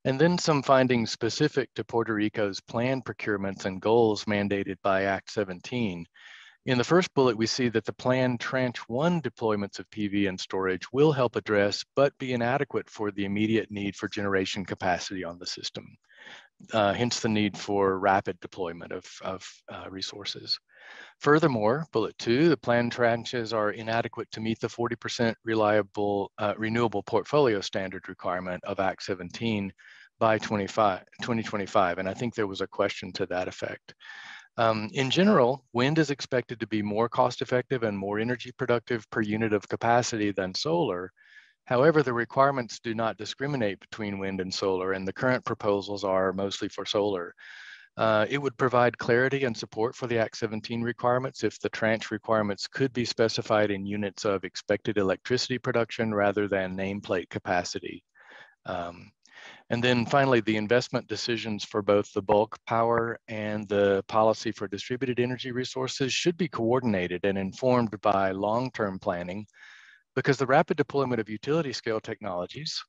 G: And then some findings specific to Puerto Rico's planned procurements and goals mandated by Act 17. In the first bullet, we see that the planned tranche one deployments of PV and storage will help address, but be inadequate for the immediate need for generation capacity on the system. Uh, hence the need for rapid deployment of, of uh, resources. Furthermore, bullet two, the planned tranches are inadequate to meet the 40% reliable uh, renewable portfolio standard requirement of Act 17 by 25, 2025. And I think there was a question to that effect. Um, in general, wind is expected to be more cost effective and more energy productive per unit of capacity than solar. However, the requirements do not discriminate between wind and solar, and the current proposals are mostly for solar. Uh, it would provide clarity and support for the Act 17 requirements if the tranche requirements could be specified in units of expected electricity production rather than nameplate capacity. Um, and then finally, the investment decisions for both the bulk power and the policy for distributed energy resources should be coordinated and informed by long-term planning because the rapid deployment of utility scale technologies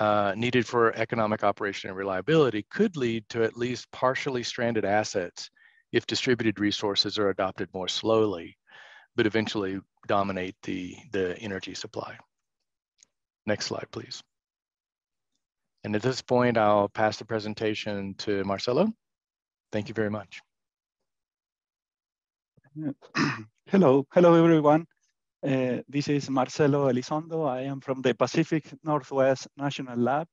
G: uh, needed for economic operation and reliability could lead to at least partially stranded assets if distributed resources are adopted more slowly, but eventually dominate the, the energy supply. Next slide, please. And at this point, I'll pass the presentation to Marcelo. Thank you very much.
H: Hello, hello everyone. Uh, this is Marcelo Elizondo. I am from the Pacific Northwest National Lab.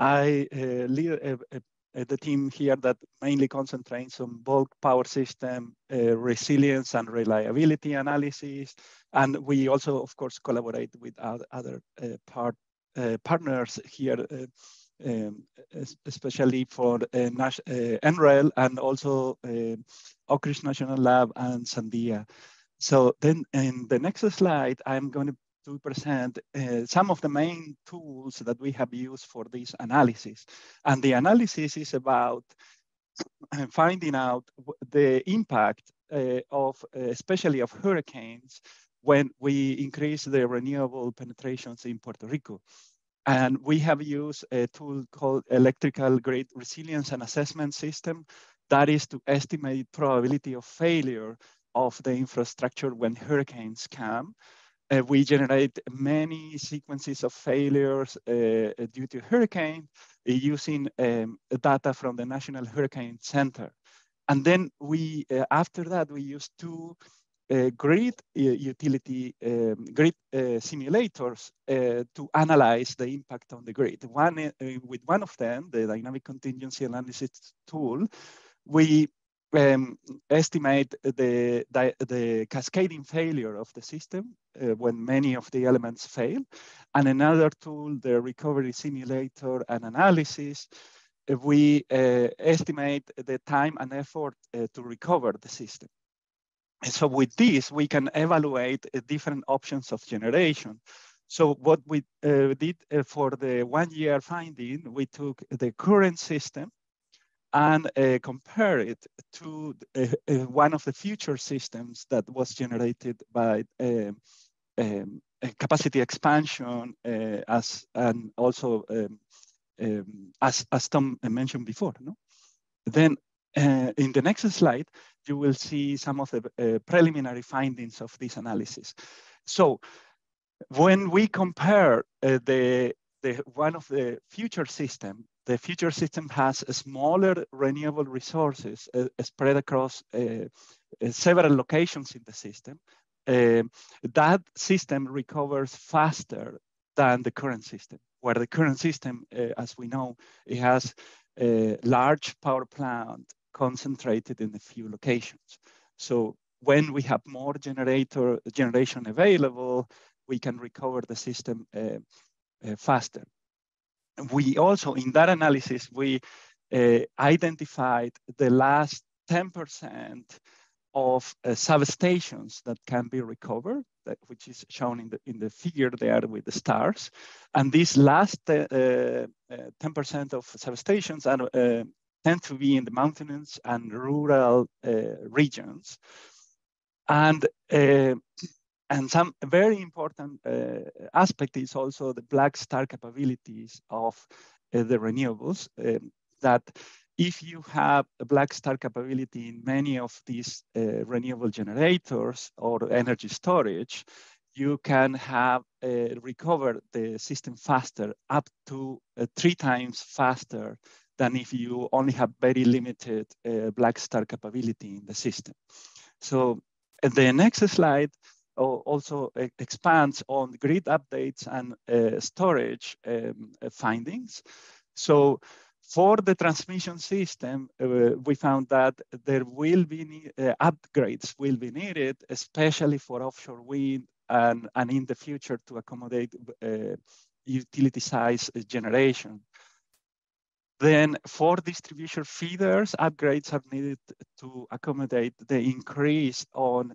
H: I uh, lead a, a, a, the team here that mainly concentrates on bulk power system uh, resilience and reliability analysis. And we also, of course, collaborate with other part, partners here um, especially for NREL and also uh, Oak Ridge National Lab and Sandia. So then in the next slide, I'm going to present uh, some of the main tools that we have used for this analysis. And the analysis is about finding out the impact uh, of, uh, especially of hurricanes, when we increase the renewable penetrations in Puerto Rico. And we have used a tool called electrical grid resilience and assessment system. That is to estimate probability of failure of the infrastructure when hurricanes come. Uh, we generate many sequences of failures uh, due to hurricane uh, using um, data from the National Hurricane Center. And then we, uh, after that, we use two uh, grid uh, utility um, grid simulators to analyze the impact on the grid. One with one of them, the dynamic contingency analysis tool, we um, estimate the, the, the, cascading failure of the system uh, when many of the elements fail. And another tool, the recovery simulator and analysis, uh, we uh, estimate the time and effort uh, to recover the system. And so with this, we can evaluate uh, different options of generation. So what we uh, did for the one year finding, we took the current system and uh, compare it to uh, uh, one of the future systems that was generated by um, um, capacity expansion uh, as and also um, um, as, as Tom mentioned before. No? Then uh, in the next slide, you will see some of the preliminary findings of this analysis. So when we compare the, the one of the future system the future system has smaller renewable resources uh, spread across uh, several locations in the system. That system recovers faster than the current system, where the current system, as we know, it has a large power plant concentrated in a few locations. So when we have more generator generation available, we can recover the system uh, uh, faster we also, in that analysis, we uh, identified the last 10% of uh, substations that can be recovered, that, which is shown in the, in the figure there with the stars. And these last 10% uh, uh, of substations are, uh, tend to be in the mountainous and rural regions. And and some very important uh, aspect is also the black start capabilities of uh, the renewables um, that if you have a black start capability in many of these uh, renewable generators or energy storage, you can have uh, recover the system faster, up to uh, three times faster than if you only have very limited black start capability in the system. So the next slide also expands on grid updates and uh, storage um, uh, findings. So for the transmission system, uh, we found that there will be uh, upgrades will be needed, especially for offshore wind and, and in the future to accommodate uh, utility size generation. Then for distribution feeders, upgrades are needed to accommodate the increase on uh,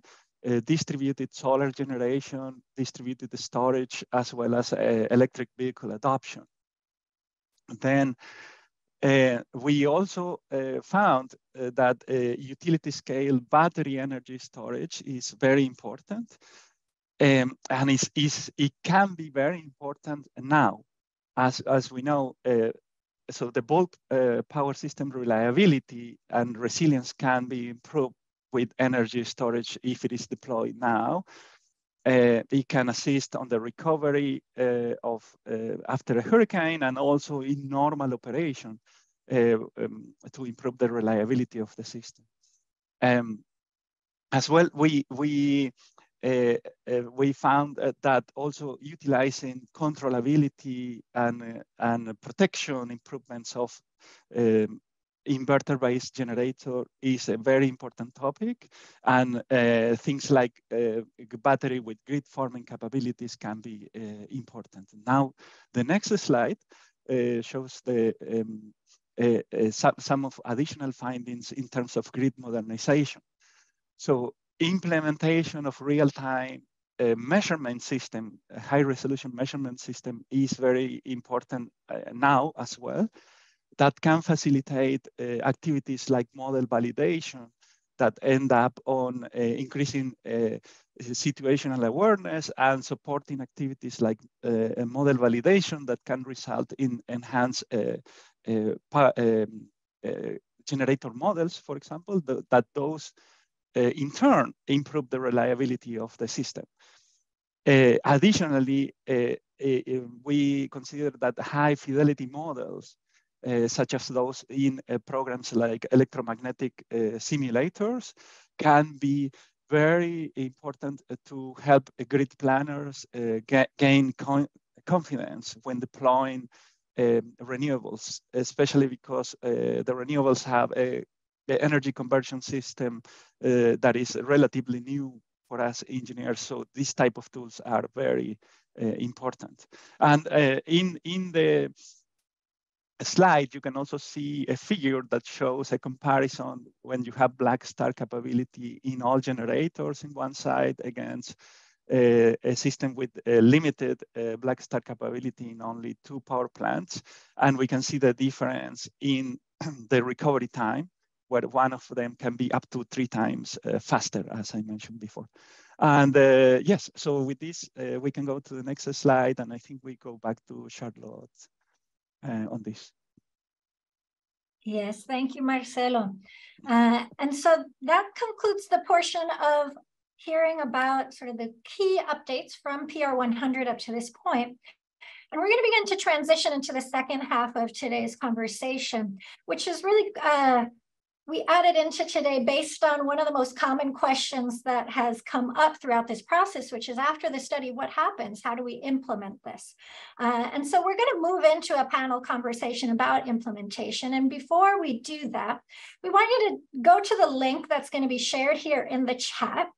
H: distributed solar generation, distributed storage, as well as uh, electric vehicle adoption. Then uh, we also uh, found uh, that uh, utility scale battery energy storage is very important. Um, and it's, it's, it can be very important now. As, as we know, so the bulk power system reliability and resilience can be improved with energy storage if it is deployed now. Uh, it can assist on the recovery uh, of uh, after a hurricane and also in normal operation uh, um, to improve the reliability of the system. Um, as well, we we uh, uh, we found that also utilizing controllability and and protection improvements of um, inverter-based generator is a very important topic, and uh, things like uh, battery with grid forming capabilities can be uh, important. Now, the next slide uh, shows the um, uh, uh, some of additional findings in terms of grid modernization. So implementation of real-time uh, measurement system, a high resolution measurement system is very important uh, now as well that can facilitate uh, activities like model validation that end up on uh, increasing uh, situational awareness and supporting activities like uh, model validation that can result in enhanced um, generator models, for example, the, that those in turn improve the reliability of the system. Uh, additionally, uh, uh, we consider that high fidelity models uh, such as those in uh, programs like electromagnetic uh, simulators can be very important to help grid planners ga gain confidence when deploying um, renewables, especially because the renewables have a, a energy conversion system that is relatively new for us engineers. So these type of tools are very uh, important. And uh, in, in the slide, you can also see a figure that shows a comparison when you have black start capability in all generators in one side against a, a system with a limited uh, black start capability in only two power plants. And we can see the difference in the recovery time, where one of them can be up to three times uh, faster, as I mentioned before. And uh, yes, so with this, uh, we can go to the next slide, and I think we go back to Charlotte uh, on this.
A: Yes, thank you, Marcelo. Uh, and so that concludes the portion of hearing about sort of the key updates from PR100 up to this point. And we're going to begin to transition into the second half of today's conversation, which is really uh, we added into today based on one of the most common questions that has come up throughout this process, which is after the study, what happens? How do we implement this? Uh, and so we're going to move into a panel conversation about implementation. And before we do that, we want you to go to the link that's going to be shared here in the chat.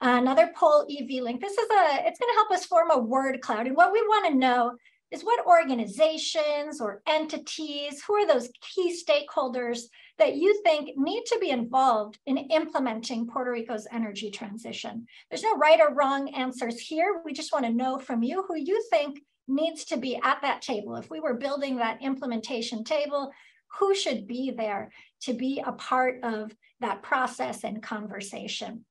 A: Another poll EV link. This is a, it's going to help us form a word cloud. And what we want to know is what organizations or entities, who are those key stakeholders that you think need to be involved in implementing Puerto Rico's energy transition. There's no right or wrong answers here. We just want to know from you who you think needs to be at that table. If we were building that implementation table, who should be there to be a part of that process and conversation?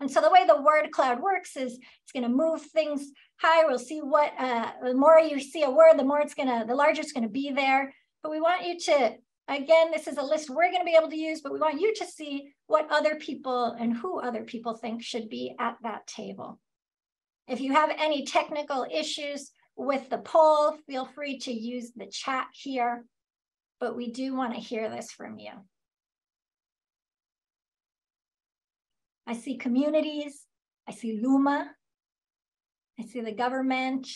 A: And so the way the word cloud works is it's going to move things higher. We'll see what, uh, the more you see a word, the more it's going to, the larger it's going to be there. But we want you to Again, this is a list we're going to be able to use, but we want you to see what other people and who other people think should be at that table. If you have any technical issues with the poll, feel free to use the chat here, but we do want to hear this from you. I see communities, I see Luma, I see the government,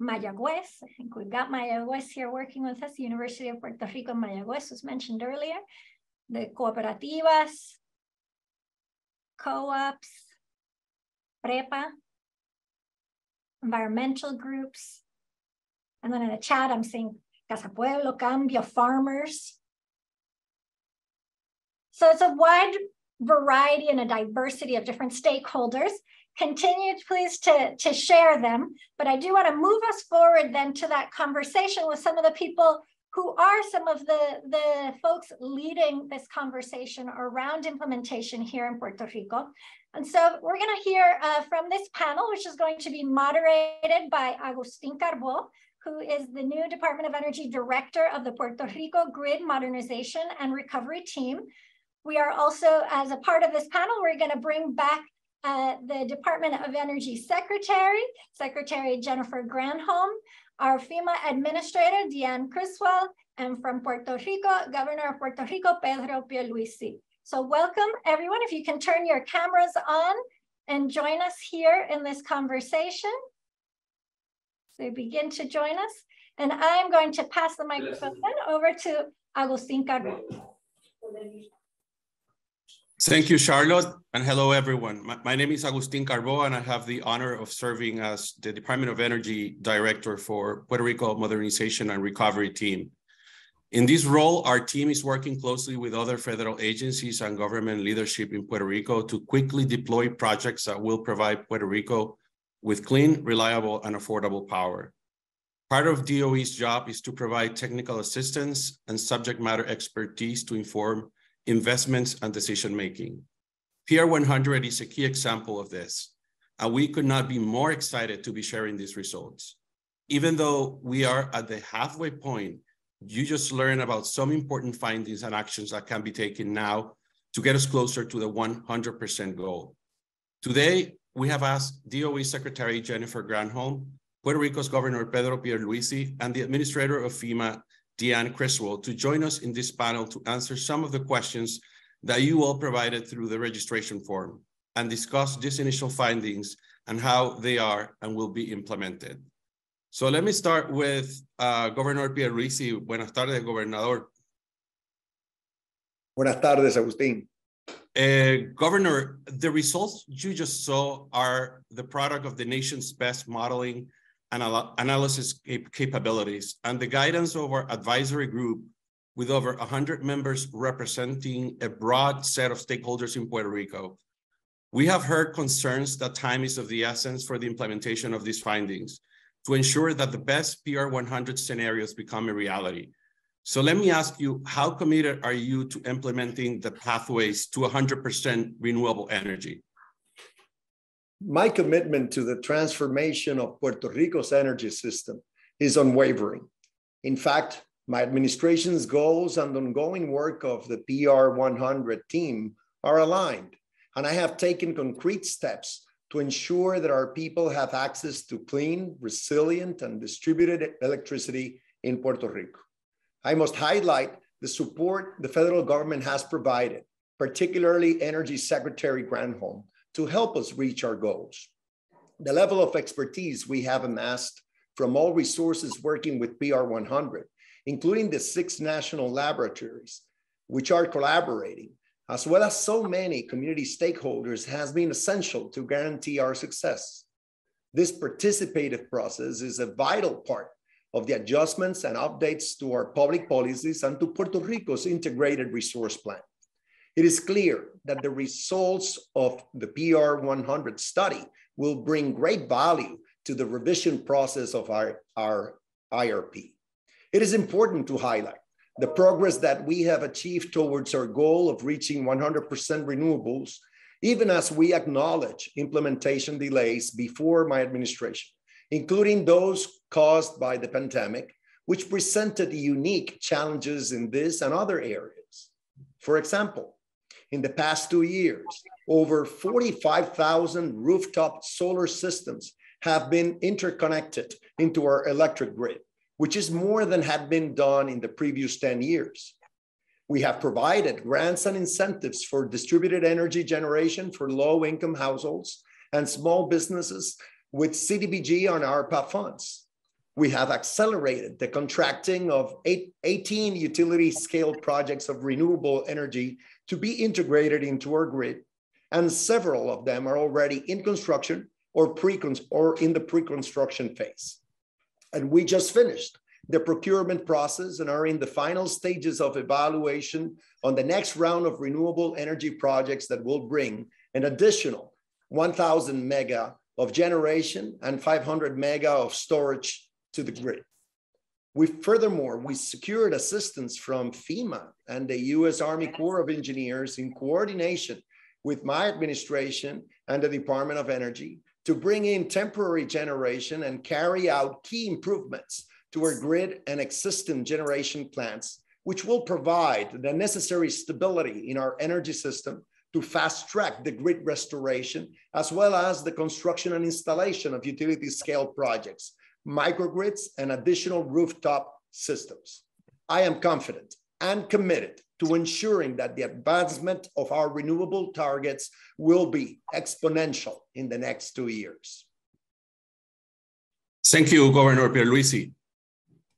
A: Mayagüez. I think we've got Mayagüez here working with us. The University of Puerto Rico in Mayagüez was mentioned earlier. The cooperativas, co-ops, prepa, environmental groups. And then in the chat, I'm seeing Casa Pueblo, Cambio, farmers. So it's a wide variety and a diversity of different stakeholders continue please to, to share them. But I do want to move us forward then to that conversation with some of the people who are some of the, the folks leading this conversation around implementation here in Puerto Rico. And so we're going to hear uh, from this panel, which is going to be moderated by Agustin Carbó, who is the new Department of Energy Director of the Puerto Rico Grid Modernization and Recovery Team. We are also, as a part of this panel, we're going to bring back uh, the Department of Energy Secretary, Secretary Jennifer Granholm, our FEMA Administrator, Deanne Criswell, and from Puerto Rico, Governor of Puerto Rico, Pedro Pierluisi. So welcome everyone. If you can turn your cameras on and join us here in this conversation. So begin to join us. And I'm going to pass the microphone over to Agustin Carbó.
I: Thank you, Charlotte, and hello, everyone. My, my, name is Agustin Carbó, and I have the honor of serving as the Department of Energy Director for Puerto Rico Modernization and Recovery Team. In this role, our team is working closely with other federal agencies and government leadership in Puerto Rico to quickly deploy projects that will provide Puerto Rico with clean, reliable, and affordable power. Part of DOE's job is to provide technical assistance and subject matter expertise to inform investments and decision-making. PR 100 is a key example of this, and we could not be more excited to be sharing these results. Even though we are at the halfway point, you just learned about some important findings and actions that can be taken now to get us closer to the 100% goal. Today, we have asked DOE Secretary Jennifer Granholm, Puerto Rico's Governor Pedro Pierluisi, and the Administrator of FEMA, Deanne Criswell, to join us in this panel to answer some of the questions that you all provided through the registration form and discuss these initial findings and how they are and will be implemented. So let me start with uh, Governor Pierluisi. Buenas tardes, Gobernador.
J: Buenas tardes, Agustín.
I: Uh, Governor, the results you just saw are the product of the nation's best modeling and analysis cap capabilities and the guidance of our advisory group with over 100 members representing a broad set of stakeholders in Puerto Rico. We have heard concerns that time is of the essence for the implementation of these findings to ensure that the best PR 100 scenarios become a reality. So let me ask you, how committed are you to implementing the pathways to 100% renewable energy?
J: My commitment to the transformation of Puerto Rico's energy system is unwavering. In fact, my administration's goals and ongoing work of the PR 100 team are aligned, and I have taken concrete steps to ensure that our people have access to clean, resilient, and distributed electricity in Puerto Rico. I must highlight the support the federal government has provided, particularly Energy Secretary Granholm, to help us reach our goals. The level of expertise we have amassed from all resources working with PR 100, including the six national laboratories, which are collaborating, as well as so many community stakeholders, has been essential to guarantee our success. This participative process is a vital part of the adjustments and updates to our public policies and to Puerto Rico's integrated resource plan. It is clear that the results of the PR 100 study will bring great value to the revision process of our, our IRP. It is important to highlight the progress that we have achieved towards our goal of reaching 100% renewables, even as we acknowledge implementation delays before my administration, including those caused by the pandemic, which presented unique challenges in this and other areas. For example, in the past two years, over 45,000 rooftop solar systems have been interconnected into our electric grid which is more than had been done in the previous 10 years. We have provided grants and incentives for distributed energy generation for low income households and small businesses with CDBG on ARPA funds. We have accelerated the contracting of eight, 18 utility scale projects of renewable energy to be integrated into our grid, and several of them are already in construction or, pre or in the pre-construction phase. And we just finished the procurement process and are in the final stages of evaluation on the next round of renewable energy projects that will bring an additional 1,000 mega of generation and 500 mega of storage to the grid. We furthermore, we secured assistance from FEMA and the US Army Corps of Engineers in coordination with my administration and the Department of Energy to bring in temporary generation and carry out key improvements to our grid and existing generation plants, which will provide the necessary stability in our energy system to fast track the grid restoration, as well as the construction and installation of utility scale projects, microgrids, and additional rooftop systems. I am confident and committed to ensuring that the advancement of our renewable targets will be exponential in the next two years.
I: Thank you, Governor Pierluisi.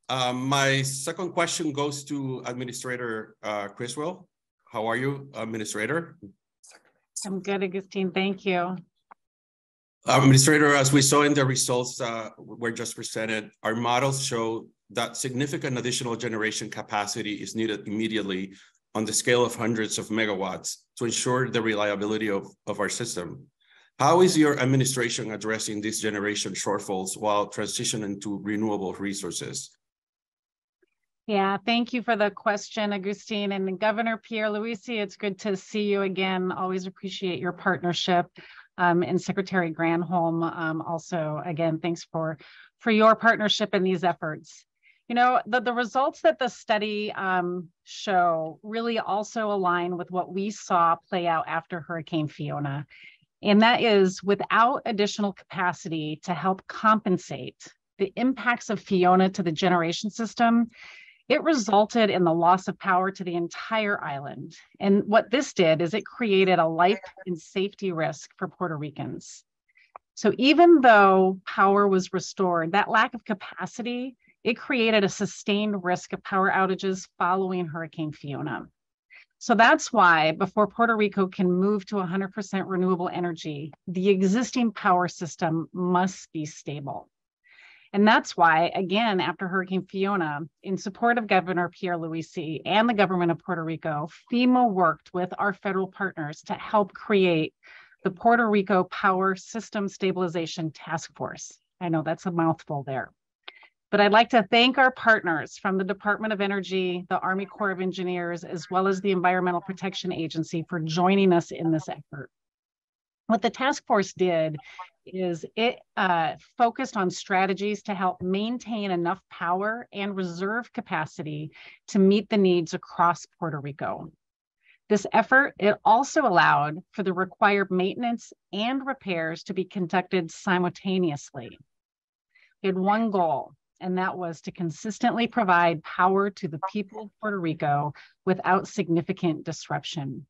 I: Um, my second question goes to Administrator uh, Criswell. How are you, Administrator?
K: I'm good, Augustine. Thank you.
I: Administrator, as we saw in the results uh, were just presented, our models show that significant additional generation capacity is needed immediately on the scale of hundreds of megawatts to ensure the reliability of, of our system. How is your administration addressing these generation shortfalls while transitioning to renewable resources?
K: Yeah, thank you for the question, Agustin. And Governor Pierluisi, it's good to see you again. Always appreciate your partnership. Um, and Secretary Granholm, um, also, again, thanks for, for your partnership in these efforts. You know, the, the results that the study um, show really also align with what we saw play out after Hurricane Fiona. And that is without additional capacity to help compensate the impacts of Fiona to the generation system, it resulted in the loss of power to the entire island. And what this did is it created a life and safety risk for Puerto Ricans. So even though power was restored, that lack of capacity, it created a sustained risk of power outages following Hurricane Fiona. So that's why before Puerto Rico can move to 100% renewable energy, the existing power system must be stable. And that's why, again, after Hurricane Fiona, in support of Governor Pierluisi and the government of Puerto Rico, FEMA worked with our federal partners to help create the Puerto Rico Power System Stabilization Task Force. I know that's a mouthful there. But I'd like to thank our partners from the Department of Energy, the Army Corps of Engineers, as well as the Environmental Protection Agency for joining us in this effort. What the task force did is it uh, focused on strategies to help maintain enough power and reserve capacity to meet the needs across Puerto Rico. This effort, it also allowed for the required maintenance and repairs to be conducted simultaneously. We had one goal, and that was to consistently provide power to the people of Puerto Rico without significant disruption.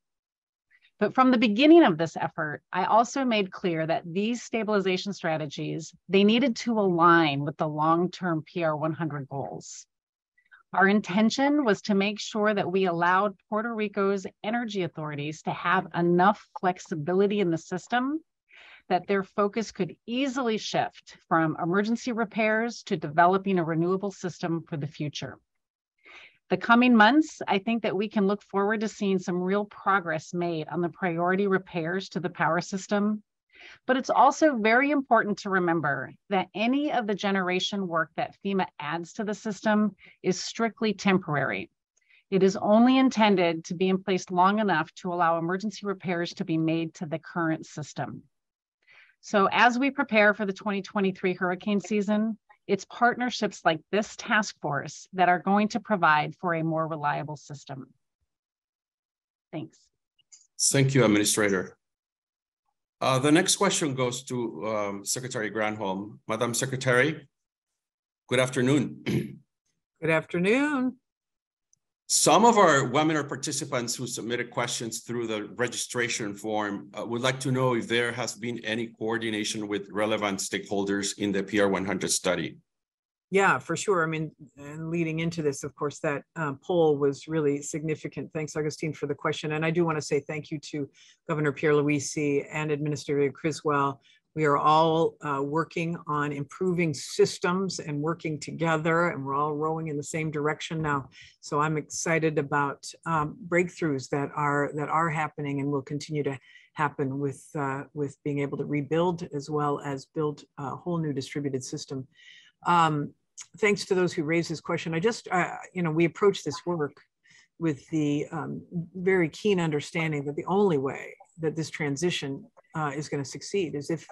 K: But from the beginning of this effort, I also made clear that these stabilization strategies, they needed to align with the long-term PR 100 goals. Our intention was to make sure that we allowed Puerto Rico's energy authorities to have enough flexibility in the system that their focus could easily shift from emergency repairs to developing a renewable system for the future the coming months, I think that we can look forward to seeing some real progress made on the priority repairs to the power system. But it's also very important to remember that any of the generation work that FEMA adds to the system is strictly temporary. It is only intended to be in place long enough to allow emergency repairs to be made to the current system. So as we prepare for the 2023 hurricane season, it's partnerships like this task force that are going to provide for a more reliable system. Thanks.
I: Thank you, Administrator. Uh, the next question goes to um, Secretary Granholm. Madam Secretary, good afternoon.
C: good afternoon.
I: Some of our webinar participants who submitted questions through the registration form uh, would like to know if there has been any coordination with relevant stakeholders in the PR 100 study.
C: Yeah, for sure. I mean, and leading into this, of course, that uh, poll was really significant. Thanks, Augustine, for the question. And I do want to say thank you to Governor Pierluisi and Administrator Criswell we are all uh, working on improving systems and working together, and we're all rowing in the same direction now. So I'm excited about um, breakthroughs that are that are happening and will continue to happen with uh, with being able to rebuild as well as build a whole new distributed system. Um, thanks to those who raised this question. I just, uh, you know, we approach this work with the um, very keen understanding that the only way that this transition uh, is going to succeed is if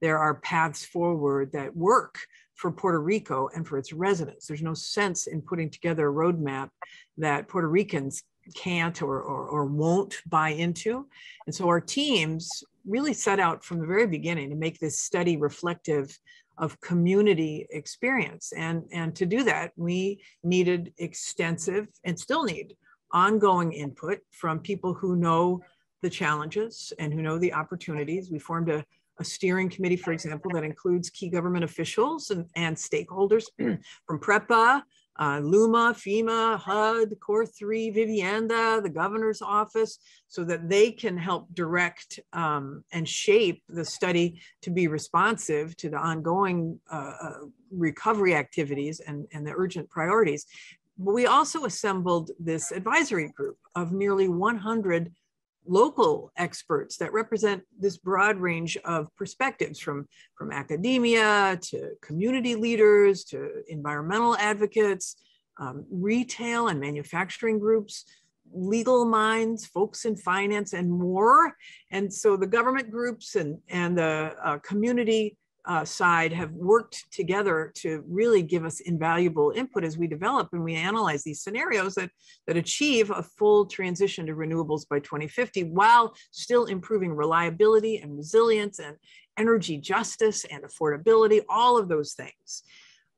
C: there are paths forward that work for Puerto Rico and for its residents. There's no sense in putting together a roadmap that Puerto Ricans can't or, or, or won't buy into. And so our teams really set out from the very beginning to make this study reflective of community experience. And, and to do that, we needed extensive and still need ongoing input from people who know the challenges and who know the opportunities. We formed a, a steering committee, for example, that includes key government officials and, and stakeholders from PREPA, uh, LUMA, FEMA, HUD, COR3, Vivienda, the governor's office, so that they can help direct um, and shape the study to be responsive to the ongoing uh, uh, recovery activities and, and the urgent priorities. But we also assembled this advisory group of nearly 100 local experts that represent this broad range of perspectives from, from academia to community leaders to environmental advocates, um, retail and manufacturing groups, legal minds, folks in finance, and more. And so the government groups and, and the uh, community uh, side have worked together to really give us invaluable input as we develop and we analyze these scenarios that, that achieve a full transition to renewables by 2050 while still improving reliability and resilience and energy justice and affordability, all of those things.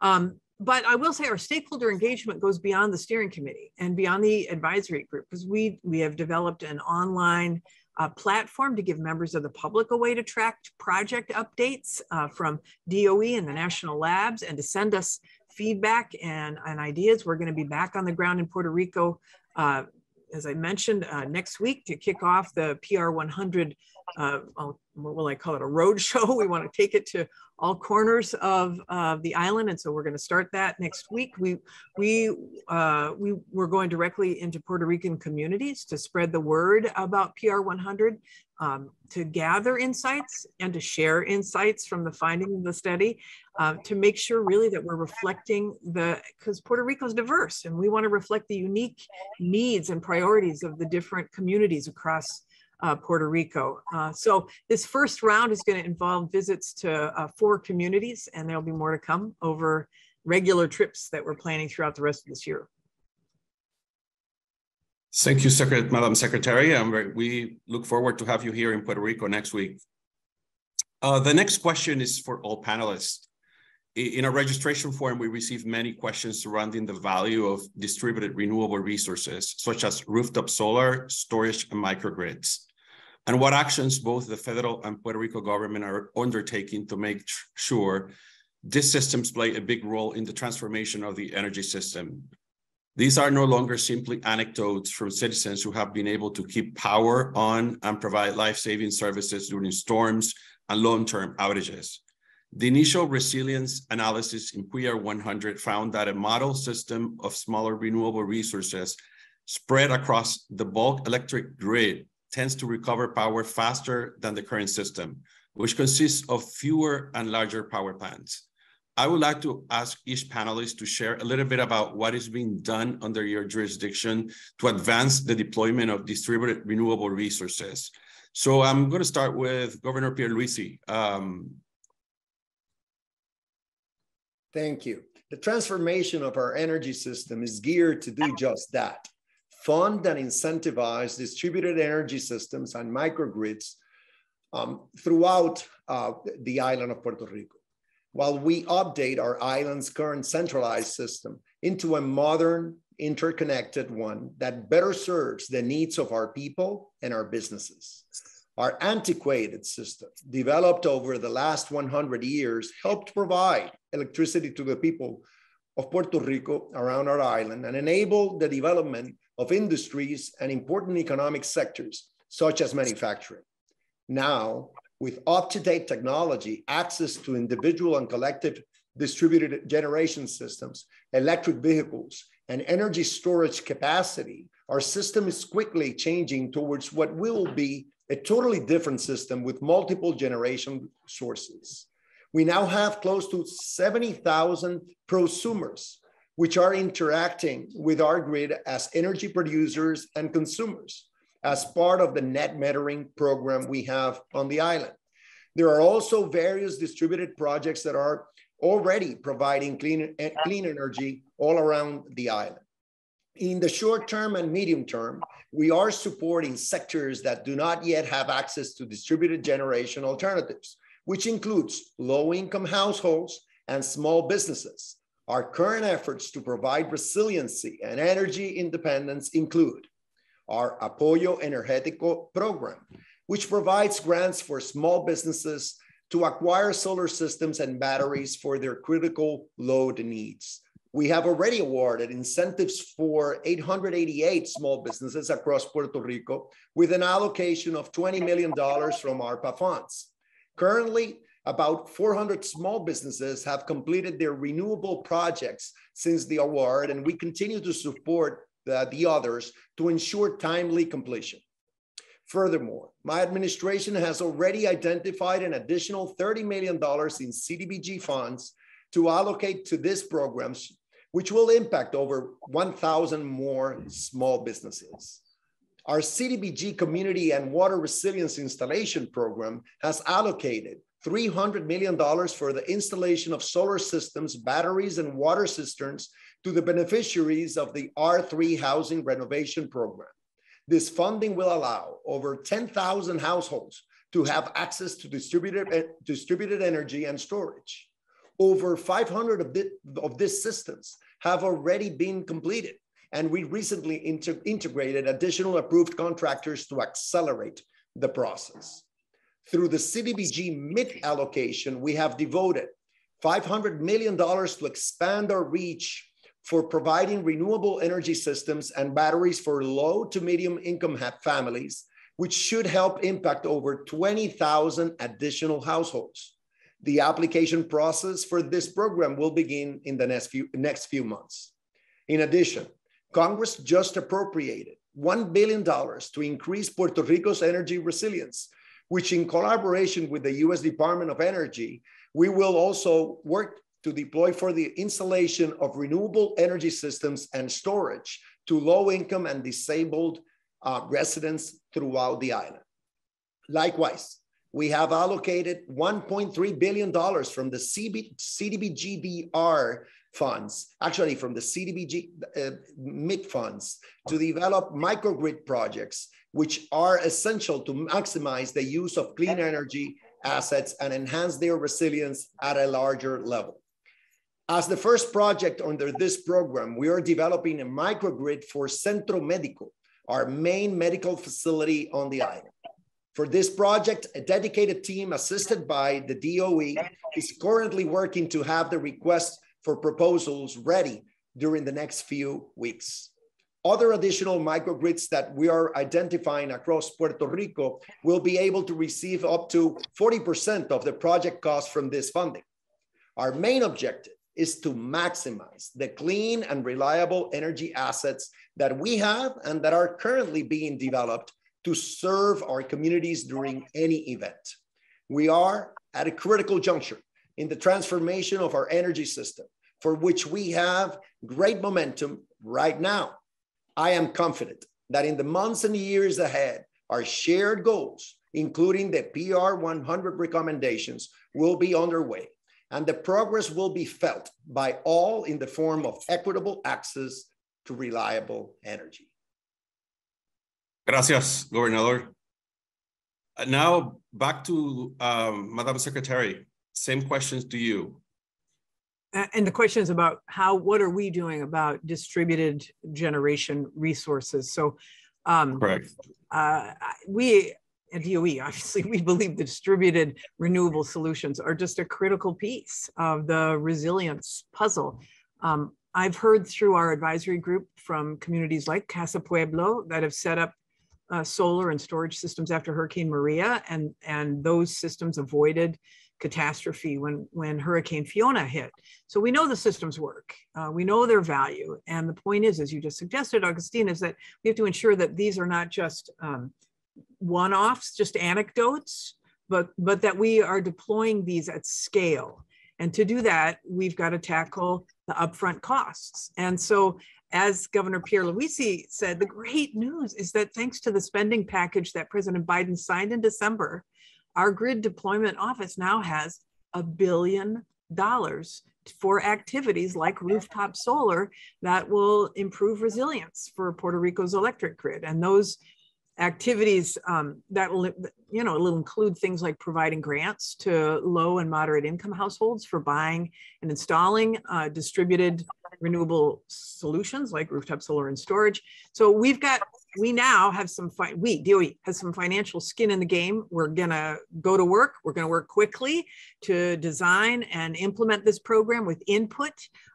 C: Um, but I will say our stakeholder engagement goes beyond the steering committee and beyond the advisory group because we, we have developed an online uh, platform to give members of the public a way to track project updates uh, from DOE and the national labs and to send us feedback and, and ideas. We're going to be back on the ground in Puerto Rico, uh, as I mentioned, uh, next week to kick off the PR 100 uh, what will I call it, a road show. We want to take it to all corners of uh, the island, and so we're going to start that next week. We we uh, we we're going directly into Puerto Rican communities to spread the word about PR 100, um, to gather insights and to share insights from the finding of the study, uh, to make sure really that we're reflecting the because Puerto Rico is diverse, and we want to reflect the unique needs and priorities of the different communities across uh, Puerto Rico. Uh, so this first round is going to involve visits to uh, four communities, and there'll be more to come over regular trips that we're planning throughout the rest of this year.
I: Thank you, Secret Madam Secretary. We look forward to have you here in Puerto Rico next week. Uh, the next question is for all panelists. In our registration form, we received many questions surrounding the value of distributed renewable resources, such as rooftop solar, storage, and microgrids and what actions both the federal and Puerto Rico government are undertaking to make sure these systems play a big role in the transformation of the energy system. These are no longer simply anecdotes from citizens who have been able to keep power on and provide life-saving services during storms and long-term outages. The initial resilience analysis in PR 100 found that a model system of smaller renewable resources spread across the bulk electric grid tends to recover power faster than the current system, which consists of fewer and larger power plants. I would like to ask each panelist to share a little bit about what is being done under your jurisdiction to advance the deployment of distributed renewable resources. So I'm going to start with Governor Pierluisi. Um,
J: Thank you. The transformation of our energy system is geared to do just that fund and incentivize distributed energy systems and microgrids um, throughout uh, the island of Puerto Rico, while we update our island's current centralized system into a modern, interconnected one that better serves the needs of our people and our businesses. Our antiquated system, developed over the last 100 years, helped provide electricity to the people of Puerto Rico around our island and enable the development of industries and important economic sectors, such as manufacturing. Now, with up-to-date technology, access to individual and collective distributed generation systems, electric vehicles, and energy storage capacity, our system is quickly changing towards what will be a totally different system with multiple generation sources. We now have close to 70,000 prosumers which are interacting with our grid as energy producers and consumers as part of the net metering program we have on the island. There are also various distributed projects that are already providing clean, eh, clean energy all around the island. In the short term and medium term, we are supporting sectors that do not yet have access to distributed generation alternatives, which includes low income households and small businesses our current efforts to provide resiliency and energy independence include our Apoyo Energético program, which provides grants for small businesses to acquire solar systems and batteries for their critical load needs. We have already awarded incentives for 888 small businesses across Puerto Rico with an allocation of $20 million from ARPA funds. Currently, About 400 small businesses have completed their renewable projects since the award, and we continue to support the, the others to ensure timely completion. Furthermore, my administration has already identified an additional $30 million in CDBG funds to allocate to these programs, which will impact over 1,000 more small businesses. Our CDBG Community and Water Resilience Installation Program has allocated $300 million for the installation of solar systems, batteries, and water cisterns to the beneficiaries of the R3 Housing Renovation Program. This funding will allow over 10,000 households to have access to distributed, eh, distributed energy and storage. Over 500 of, the, of these systems have already been completed, and we recently integrated additional approved contractors to accelerate the process. Through the CDBG MIT allocation, we have devoted $500 million to expand our reach for providing renewable energy systems and batteries for low to medium income families, which should help impact over 20,000 additional households. The application process for this program will begin in the next few, next few months. In addition, Congress just appropriated $1 billion to increase Puerto Rico's energy resilience, which in collaboration with the US Department of Energy, we will also work to deploy for the installation of renewable energy systems and storage to low income and disabled uh, residents throughout the island. Likewise, we have allocated $1.3 billion from the CB, CDBGDR funds, actually from the CDBG uh, funds, to develop microgrid projects, which are essential to maximize the use of clean energy assets and enhance their resilience at a larger level. As the first project under this program, we are developing a microgrid for Centro Médico, our main medical facility on the island. For this project, a dedicated team assisted by the DOE is currently working to have the request for proposals ready during the next few weeks. Other additional microgrids that we are identifying across Puerto Rico will be able to receive up to 40% of the project cost from this funding. Our main objective is to maximize the clean and reliable energy assets that we have and that are currently being developed to serve our communities during any event. We are at a critical juncture in the transformation of our energy system, for which we have great momentum right now. I am confident that in the months and years ahead, our shared goals, including the PR 100 recommendations, will be underway and the progress will be felt by all in the form of equitable access to reliable energy.
I: Gracias, Gobernador. Uh, now back to um, Madam Secretary. Same questions to you.
C: And the question is about how, what are we doing about distributed generation resources? So, um,
I: correct.
C: Uh, we at DOE, obviously, we believe the distributed renewable solutions are just a critical piece of the resilience puzzle. Um, I've heard through our advisory group from communities like Casa Pueblo that have set up uh, solar and storage systems after Hurricane Maria, and, and those systems avoided catastrophe when, when Hurricane Fiona hit. So we know the systems work. Uh, we know their value. And the point is, as you just suggested, Augustine, is that we have to ensure that these are not just um, one-offs, just anecdotes, but, but that we are deploying these at scale. And to do that, we've got to tackle the upfront costs. And so as Governor Pierre Pierluisi said, the great news is that thanks to the spending package that President Biden signed in December, our grid deployment office now has a billion dollars for activities like rooftop solar that will improve resilience for Puerto Rico's electric grid. And those activities um, that will, you know, will include things like providing grants to low and moderate income households for buying and installing uh, distributed renewable solutions like rooftop solar and storage. So we've got we now have some, fi- we, DOE, has some financial skin in the game. We're gonna go to work. We're gonna work quickly to design and implement this program with input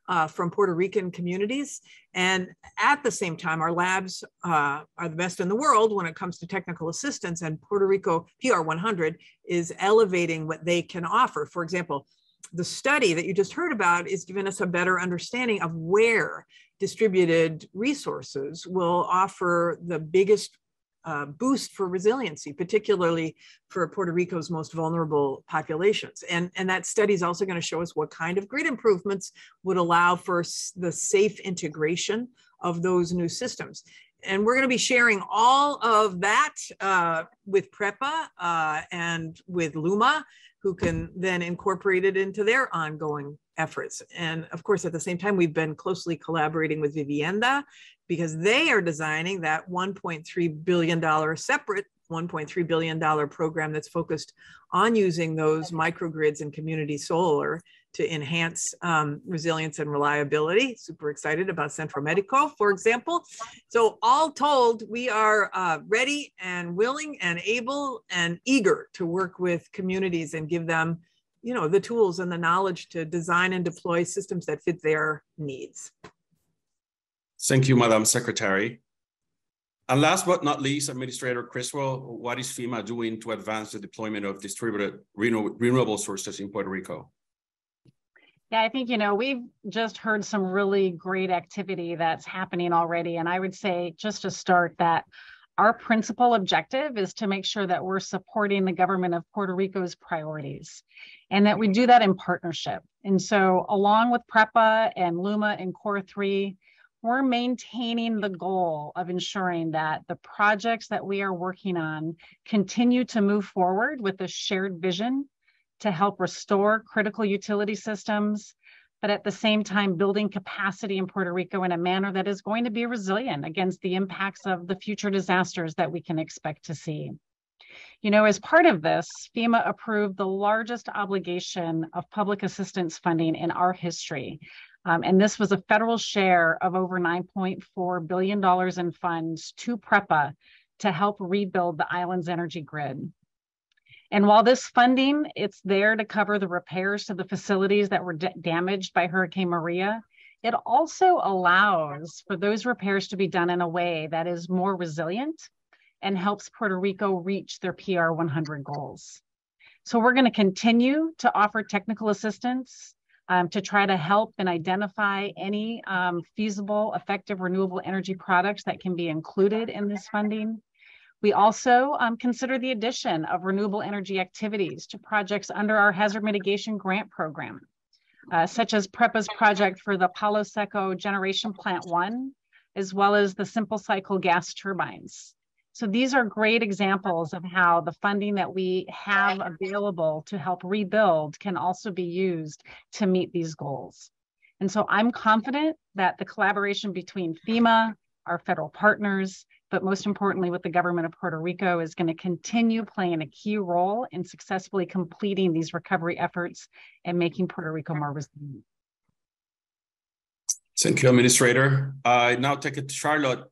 C: uh, from Puerto Rican communities. And at the same time, our labs uh, are the best in the world when it comes to technical assistance and Puerto Rico PR 100 is elevating what they can offer. For example, the study that you just heard about is giving us a better understanding of where distributed resources will offer the biggest uh, boost for resiliency, particularly for Puerto Rico's most vulnerable populations. And, and that study is also going to show us what kind of grid improvements would allow for the safe integration of those new systems. And we're going to be sharing all of that uh, with PREPA uh, and with LUMA who can then incorporate it into their ongoing efforts. And of course, at the same time, we've been closely collaborating with Vivienda because they are designing that $1.3 billion separate $1.3 billion program that's focused on using those microgrids and community solar to enhance um, resilience and reliability. Super excited about Centro Medico, for example. So all told, we are uh, ready and willing and able and eager to work with communities and give them you know, the tools and the knowledge to design and deploy systems that fit their needs.
I: Thank you, Madam Secretary. And last but not least, Administrator Criswell, what is FEMA doing to advance the deployment of distributed renewable sources in Puerto Rico?
K: Yeah, I think, you know, we've just heard some really great activity that's happening already. And I would say, just to start, that our principal objective is to make sure that we're supporting the government of Puerto Rico's priorities and that we mm-hmm. do that in partnership. And so, along with PREPA and LUMA and COR3, we're maintaining the goal of ensuring that the projects that we are working on continue to move forward with a shared vision to help restore critical utility systems, but at the same time, building capacity in Puerto Rico in a manner that is going to be resilient against the impacts of the future disasters that we can expect to see. You know, as part of this, FEMA approved the largest obligation of public assistance funding in our history. Um, and this was a federal share of over $9.4 billion in funds to PREPA to help rebuild the island's energy grid. And while this funding, it's there to cover the repairs to the facilities that were damaged by Hurricane Maria, it also allows for those repairs to be done in a way that is more resilient and helps Puerto Rico reach their PR 100 goals. So we're going to continue to offer technical assistance um, to try to help and identify any um, feasible, effective renewable energy products that can be included in this funding. We also um, consider the addition of renewable energy activities to projects under our hazard mitigation grant program, uh, such as PREPA's project for the Palo Seco Generation Plant 1, as well as the simple cycle gas turbines. So these are great examples of how the funding that we have available to help rebuild can also be used to meet these goals. And so I'm confident that the collaboration between FEMA, our federal partners, but most importantly with the government of Puerto Rico is going to continue playing a key role in successfully completing these recovery efforts and making Puerto Rico more resilient.
I: Thank you, Administrator. I now take it to Charlotte.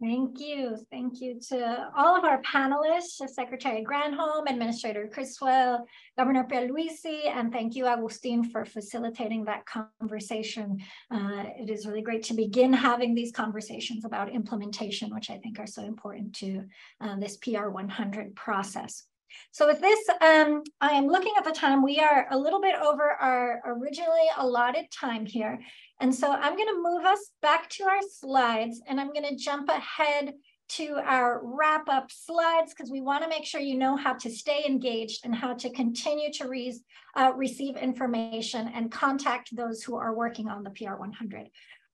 A: Thank you. Thank you to all of our panelists, Secretary Granholm, Administrator Criswell, Governor Pierluisi, and thank you, Agustin, for facilitating that conversation. Uh, it is really great to begin having these conversations about implementation, which I think are so important to uh, this PR 100 process. So with this, um, I am looking at the time. We are a little bit over our originally allotted time here. And so I'm going to move us back to our slides and I'm going to jump ahead to our wrap up slides because we want to make sure you know how to stay engaged and how to continue to re uh, receive information and contact those who are working on the PR 100.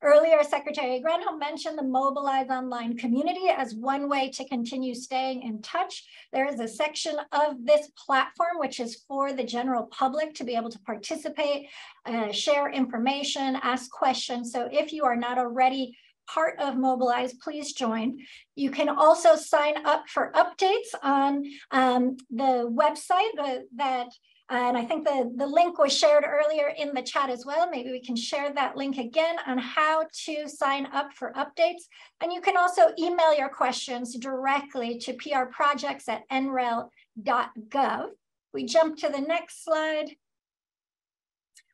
A: Earlier, Secretary Granholm mentioned the Mobilize Online community as one way to continue staying in touch. There is a section of this platform which is for the general public to be able to participate, uh, share information, ask questions. So if you are not already part of Mobilize, please join. You can also sign up for updates on um, the website that and I think the, the link was shared earlier in the chat as well. Maybe we can share that link again on how to sign up for updates. And you can also email your questions directly to prprojects at nrel.gov. We jump to the next slide.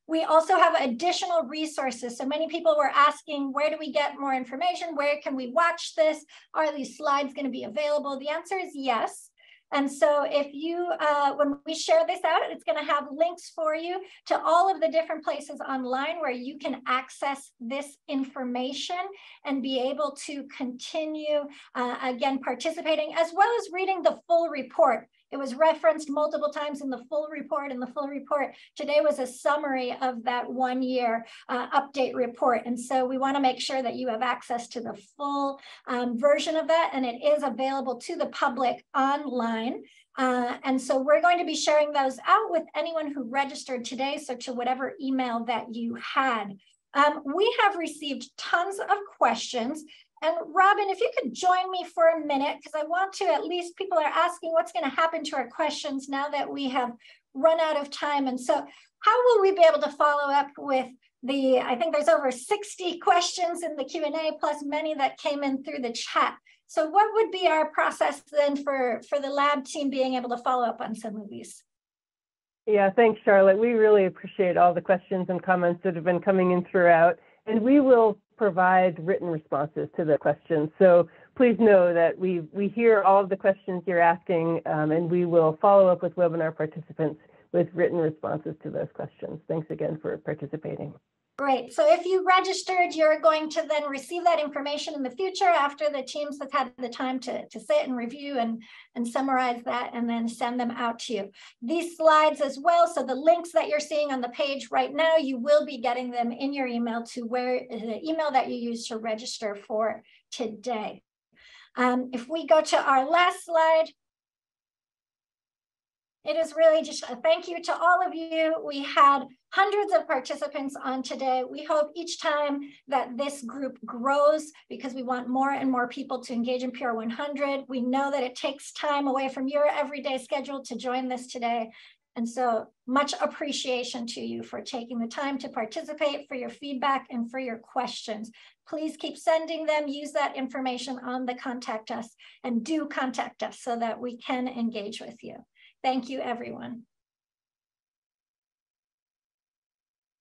A: We also have additional resources. So many people were asking, where do we get more information? Where can we watch this? Are these slides going to be available? The answer is yes. And so if you, uh, when we share this out, it's gonna have links for you to all of the different places online where you can access this information and be able to continue, uh, again, participating as well as reading the full report. It was referenced multiple times in the full report and the full report today was a summary of that one year uh, update report. And so we wanna make sure that you have access to the full um, version of that and it is available to the public online. Uh, and so we're going to be sharing those out with anyone who registered today. So to whatever email that you had. Um, we have received tons of questions and Robin, if you could join me for a minute, because I want to at least people are asking what's going to happen to our questions now that we have run out of time. And so how will we be able to follow up with the, I think there's over 60 questions in the Q&A plus many that came in through the chat. So what would be our process then for, for the lab team being able to follow up on some of these?
D: Yeah, thanks, Charlotte. We really appreciate all the questions and comments that have been coming in throughout. And we will provide written responses to the questions. So please know that we, we hear all of the questions you're asking, um, and we will follow up with webinar participants with written responses to those questions. Thanks again for participating.
A: Great. So if you registered, you're going to then receive that information in the future after the teams have had the time to, to sit and review and, and summarize that and then send them out to you. These slides as well, so the links that you're seeing on the page right now, you will be getting them in your email to where the email that you use to register for today. Um, if we go to our last slide, it is really just a thank you to all of you. We had hundreds of participants on today. We hope each time that this group grows because we want more and more people to engage in PR 100. We know that it takes time away from your everyday schedule to join this today. And so much appreciation to you for taking the time to participate, for your feedback and for your questions. Please keep sending them, use that information on the contact us and do contact us so that we can engage with you. Thank you, everyone.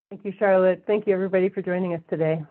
D: Thank you, Charlotte. Thank you, everybody, for joining us today.